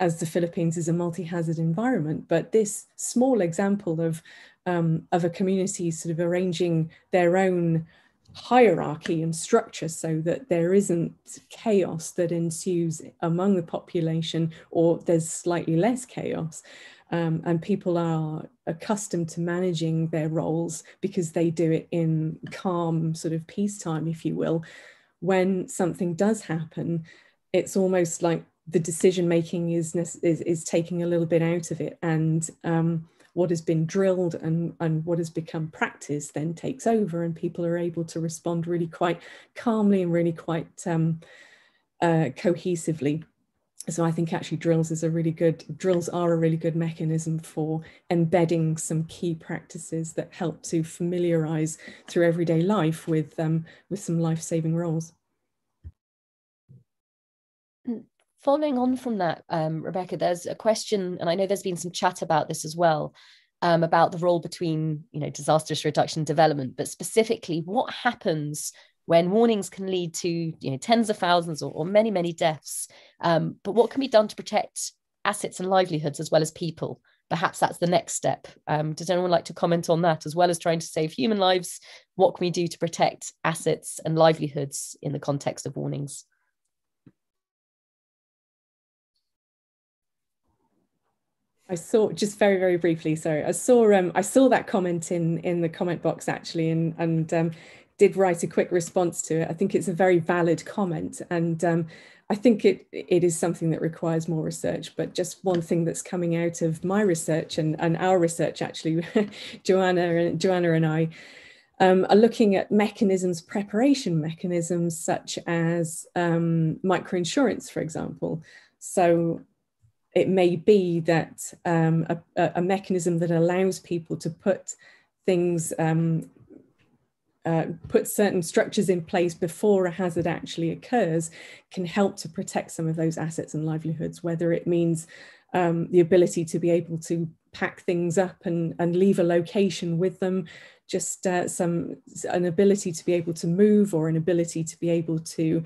as the Philippines is a multi-hazard environment. But this small example of, um, of a community sort of arranging their own hierarchy and structure so that there isn't chaos that ensues among the population or there's slightly less chaos. Um, and people are accustomed to managing their roles because they do it in calm sort of peacetime, if you will. When something does happen, it's almost like the decision making is, is is taking a little bit out of it and um, what has been drilled and, and what has become practice then takes over and people are able to respond really quite calmly and really quite um, uh, cohesively so I think actually drills is a really good drills are a really good mechanism for embedding some key practices that help to familiarize through everyday life with um, with some life-saving roles. following on from that, um, Rebecca, there's a question, and I know there's been some chat about this as well, um, about the role between you know disastrous reduction and development, but specifically what happens when warnings can lead to you know tens of thousands or, or many many deaths. Um, but what can be done to protect assets and livelihoods as well as people? Perhaps that's the next step. Um, does anyone like to comment on that as well as trying to save human lives? What can we do to protect assets and livelihoods in the context of warnings? I saw just very very briefly. Sorry, I saw um I saw that comment in in the comment box actually, and and um, did write a quick response to it. I think it's a very valid comment, and um, I think it it is something that requires more research. But just one thing that's coming out of my research and and our research actually, Joanna and Joanna and I. Um, are looking at mechanisms, preparation mechanisms such as um, microinsurance, for example. So it may be that um, a, a, mechanism that allows people to put things, um, uh, put certain structures in place before a hazard actually occurs can help to protect some of those assets and livelihoods, whether it means um, the ability to be able to pack things up and, and leave a location with them, just uh, some an ability to be able to move or an ability to be able to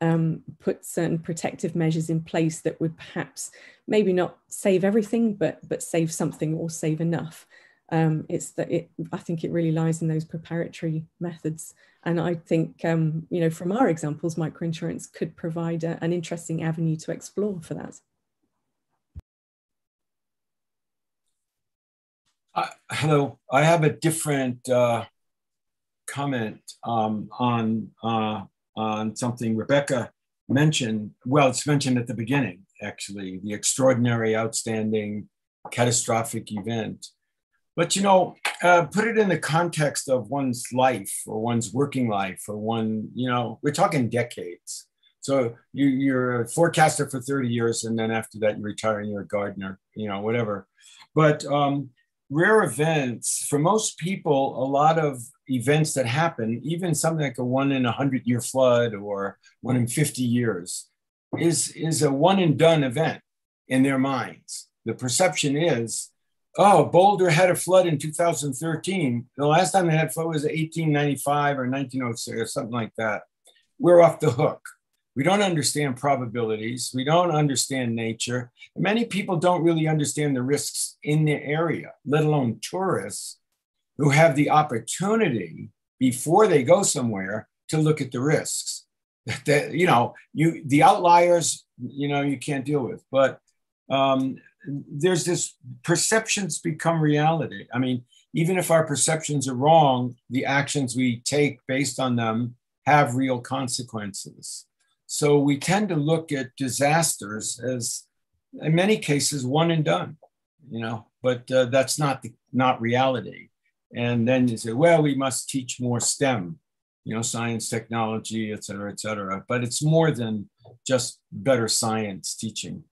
um, put certain protective measures in place that would perhaps maybe not save everything, but but save something or save enough. Um, it's that it. I think it really lies in those preparatory methods, and I think um, you know from our examples, microinsurance could provide a, an interesting avenue to explore for that. Uh, hello, I have a different uh, comment um, on uh, on something Rebecca mentioned. Well, it's mentioned at the beginning, actually, the extraordinary, outstanding, catastrophic event. But you know, uh, put it in the context of one's life or one's working life or one, you know, we're talking decades. So you, you're a forecaster for 30 years, and then after that, you retire and you're a gardener, you know, whatever. But um, rare events, for most people, a lot of events that happen, even something like a one in a hundred year flood or one in 50 years, is, is a one and done event in their minds. The perception is, oh, Boulder had a flood in 2013. The last time they had flood was 1895 or 1906 or something like that. We're off the hook. We don't understand probabilities. We don't understand nature. Many people don't really understand the risks in the area, let alone tourists who have the opportunity before they go somewhere to look at the risks. that you know, you the outliers, you know, you can't deal with. But um, there's this perceptions become reality. I mean, even if our perceptions are wrong, the actions we take based on them have real consequences. So we tend to look at disasters as, in many cases, one and done, you know, but uh, that's not the, not reality. And then you say, well, we must teach more STEM, you know, science, technology, et cetera, et cetera. But it's more than just better science teaching.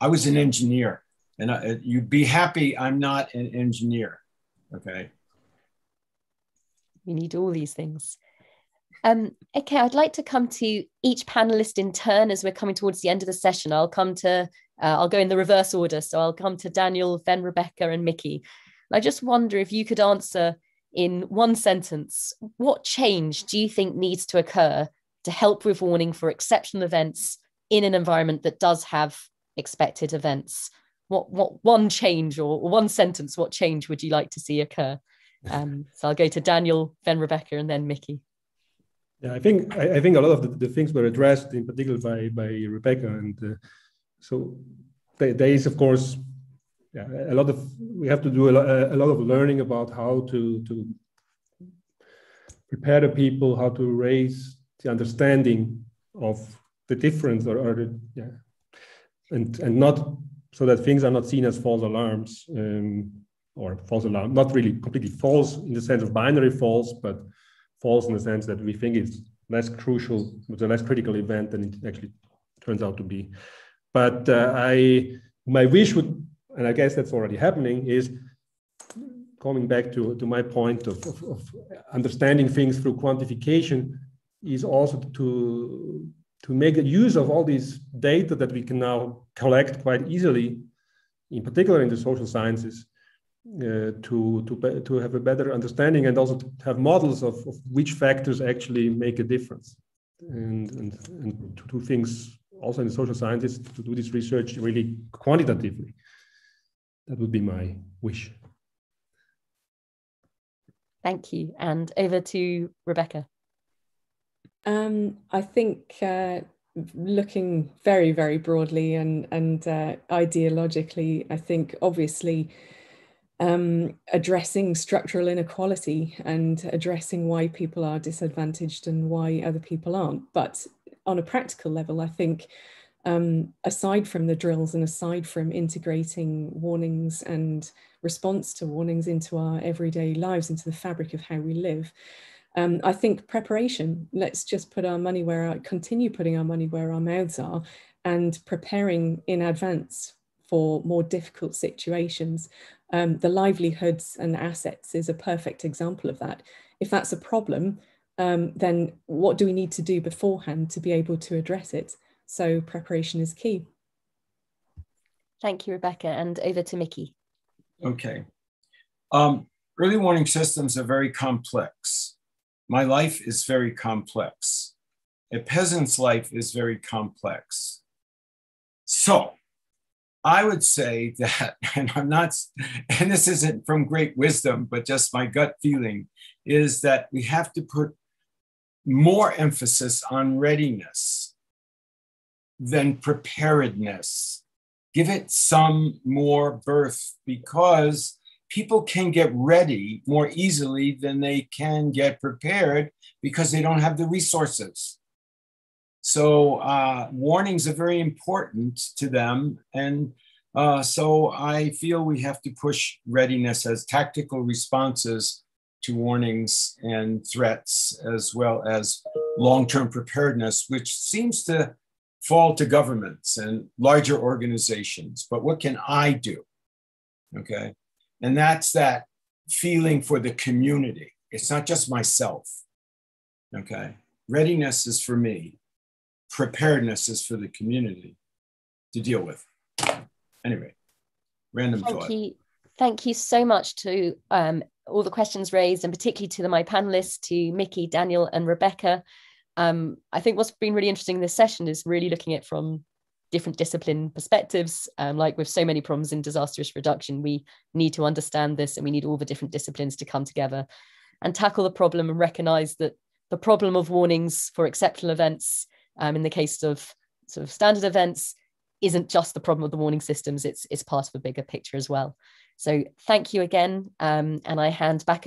I was an engineer, and I, you'd be happy I'm not an engineer. Okay. We need all these things. Um, okay, I'd like to come to each panelist in turn as we're coming towards the end of the session. I'll come to, uh, I'll go in the reverse order. So I'll come to Daniel, then Rebecca, and Mickey. I just wonder if you could answer in one sentence what change do you think needs to occur to help with warning for exceptional events in an environment that does have expected events? What, what one change or one sentence, what change would you like to see occur? Um, so I'll go to Daniel, then Rebecca, and then Mickey. Yeah, I think I, I think a lot of the, the, things were addressed in particular by by Rebecca, and uh, so there, there is of course yeah, a lot of we have to do a a lot of learning about how to to prepare the people, how to raise the understanding of the difference or, or the, yeah, and and not so that things are not seen as false alarms um, or false alarm, not really completely false in the sense of binary false, but false in the sense that we think it's less crucial, it's a less critical event than it actually turns out to be. But uh, I, my wish would, and I guess that's already happening, is coming back to, to my point of, of, of understanding things through quantification is also to, to make use of all these data that we can now collect quite easily, in particular in the social sciences, uh, to, to, to have a better understanding and also to have models of, of which factors actually make a difference. And, and, and to do things also in the social sciences, to do this research really quantitatively. That would be my wish. Thank you. And over to Rebecca. Um, I think uh, looking very, very broadly and, and uh, ideologically, I think obviously um, addressing structural inequality and addressing why people are disadvantaged and why other people aren't. But on a practical level, I think um, aside from the drills and aside from integrating warnings and response to warnings into our everyday lives, into the fabric of how we live, um, I think preparation, let's just put our money where our, continue putting our money where our mouths are and preparing in advance for more difficult situations. Um, the livelihoods and assets is a perfect example of that. If that's a problem, um, then what do we need to do beforehand to be able to address it? So preparation is key. Thank you, Rebecca. And over to Mickey. Okay. Um, early warning systems are very complex. My life is very complex. A peasant's life is very complex. So I would say that, and I'm not, and this isn't from great wisdom, but just my gut feeling, is that we have to put more emphasis on readiness than preparedness. give it some more birth because people can get ready more easily than they can get prepared because they don't have the resources. So uh, warnings are very important to them. And uh, so I feel we have to push readiness as tactical responses to warnings and threats, as well as long term preparedness, which seems to fall to governments and larger organizations. But what can I do? Okay. And that's that feeling for the community. It's not just myself. Okay. Readiness is for me, preparedness is for the community to deal with. Anyway, random Thank thought. you. Thank you so much to um, all the questions raised, and particularly to the, my panelists, to Mickey, Daniel, and Rebecca. Um, I think what's been really interesting in this session is really looking at from different discipline perspectives. Um, like with so many problems in disaster risk reduction, we need to understand this and we need all the different disciplines to come together and tackle the problem and recognize that the problem of warnings for exceptional events, um, in the case of sort of standard events, isn't just the problem of the warning systems, it's, it's part of a bigger picture as well. So thank you again. Um, and I hand back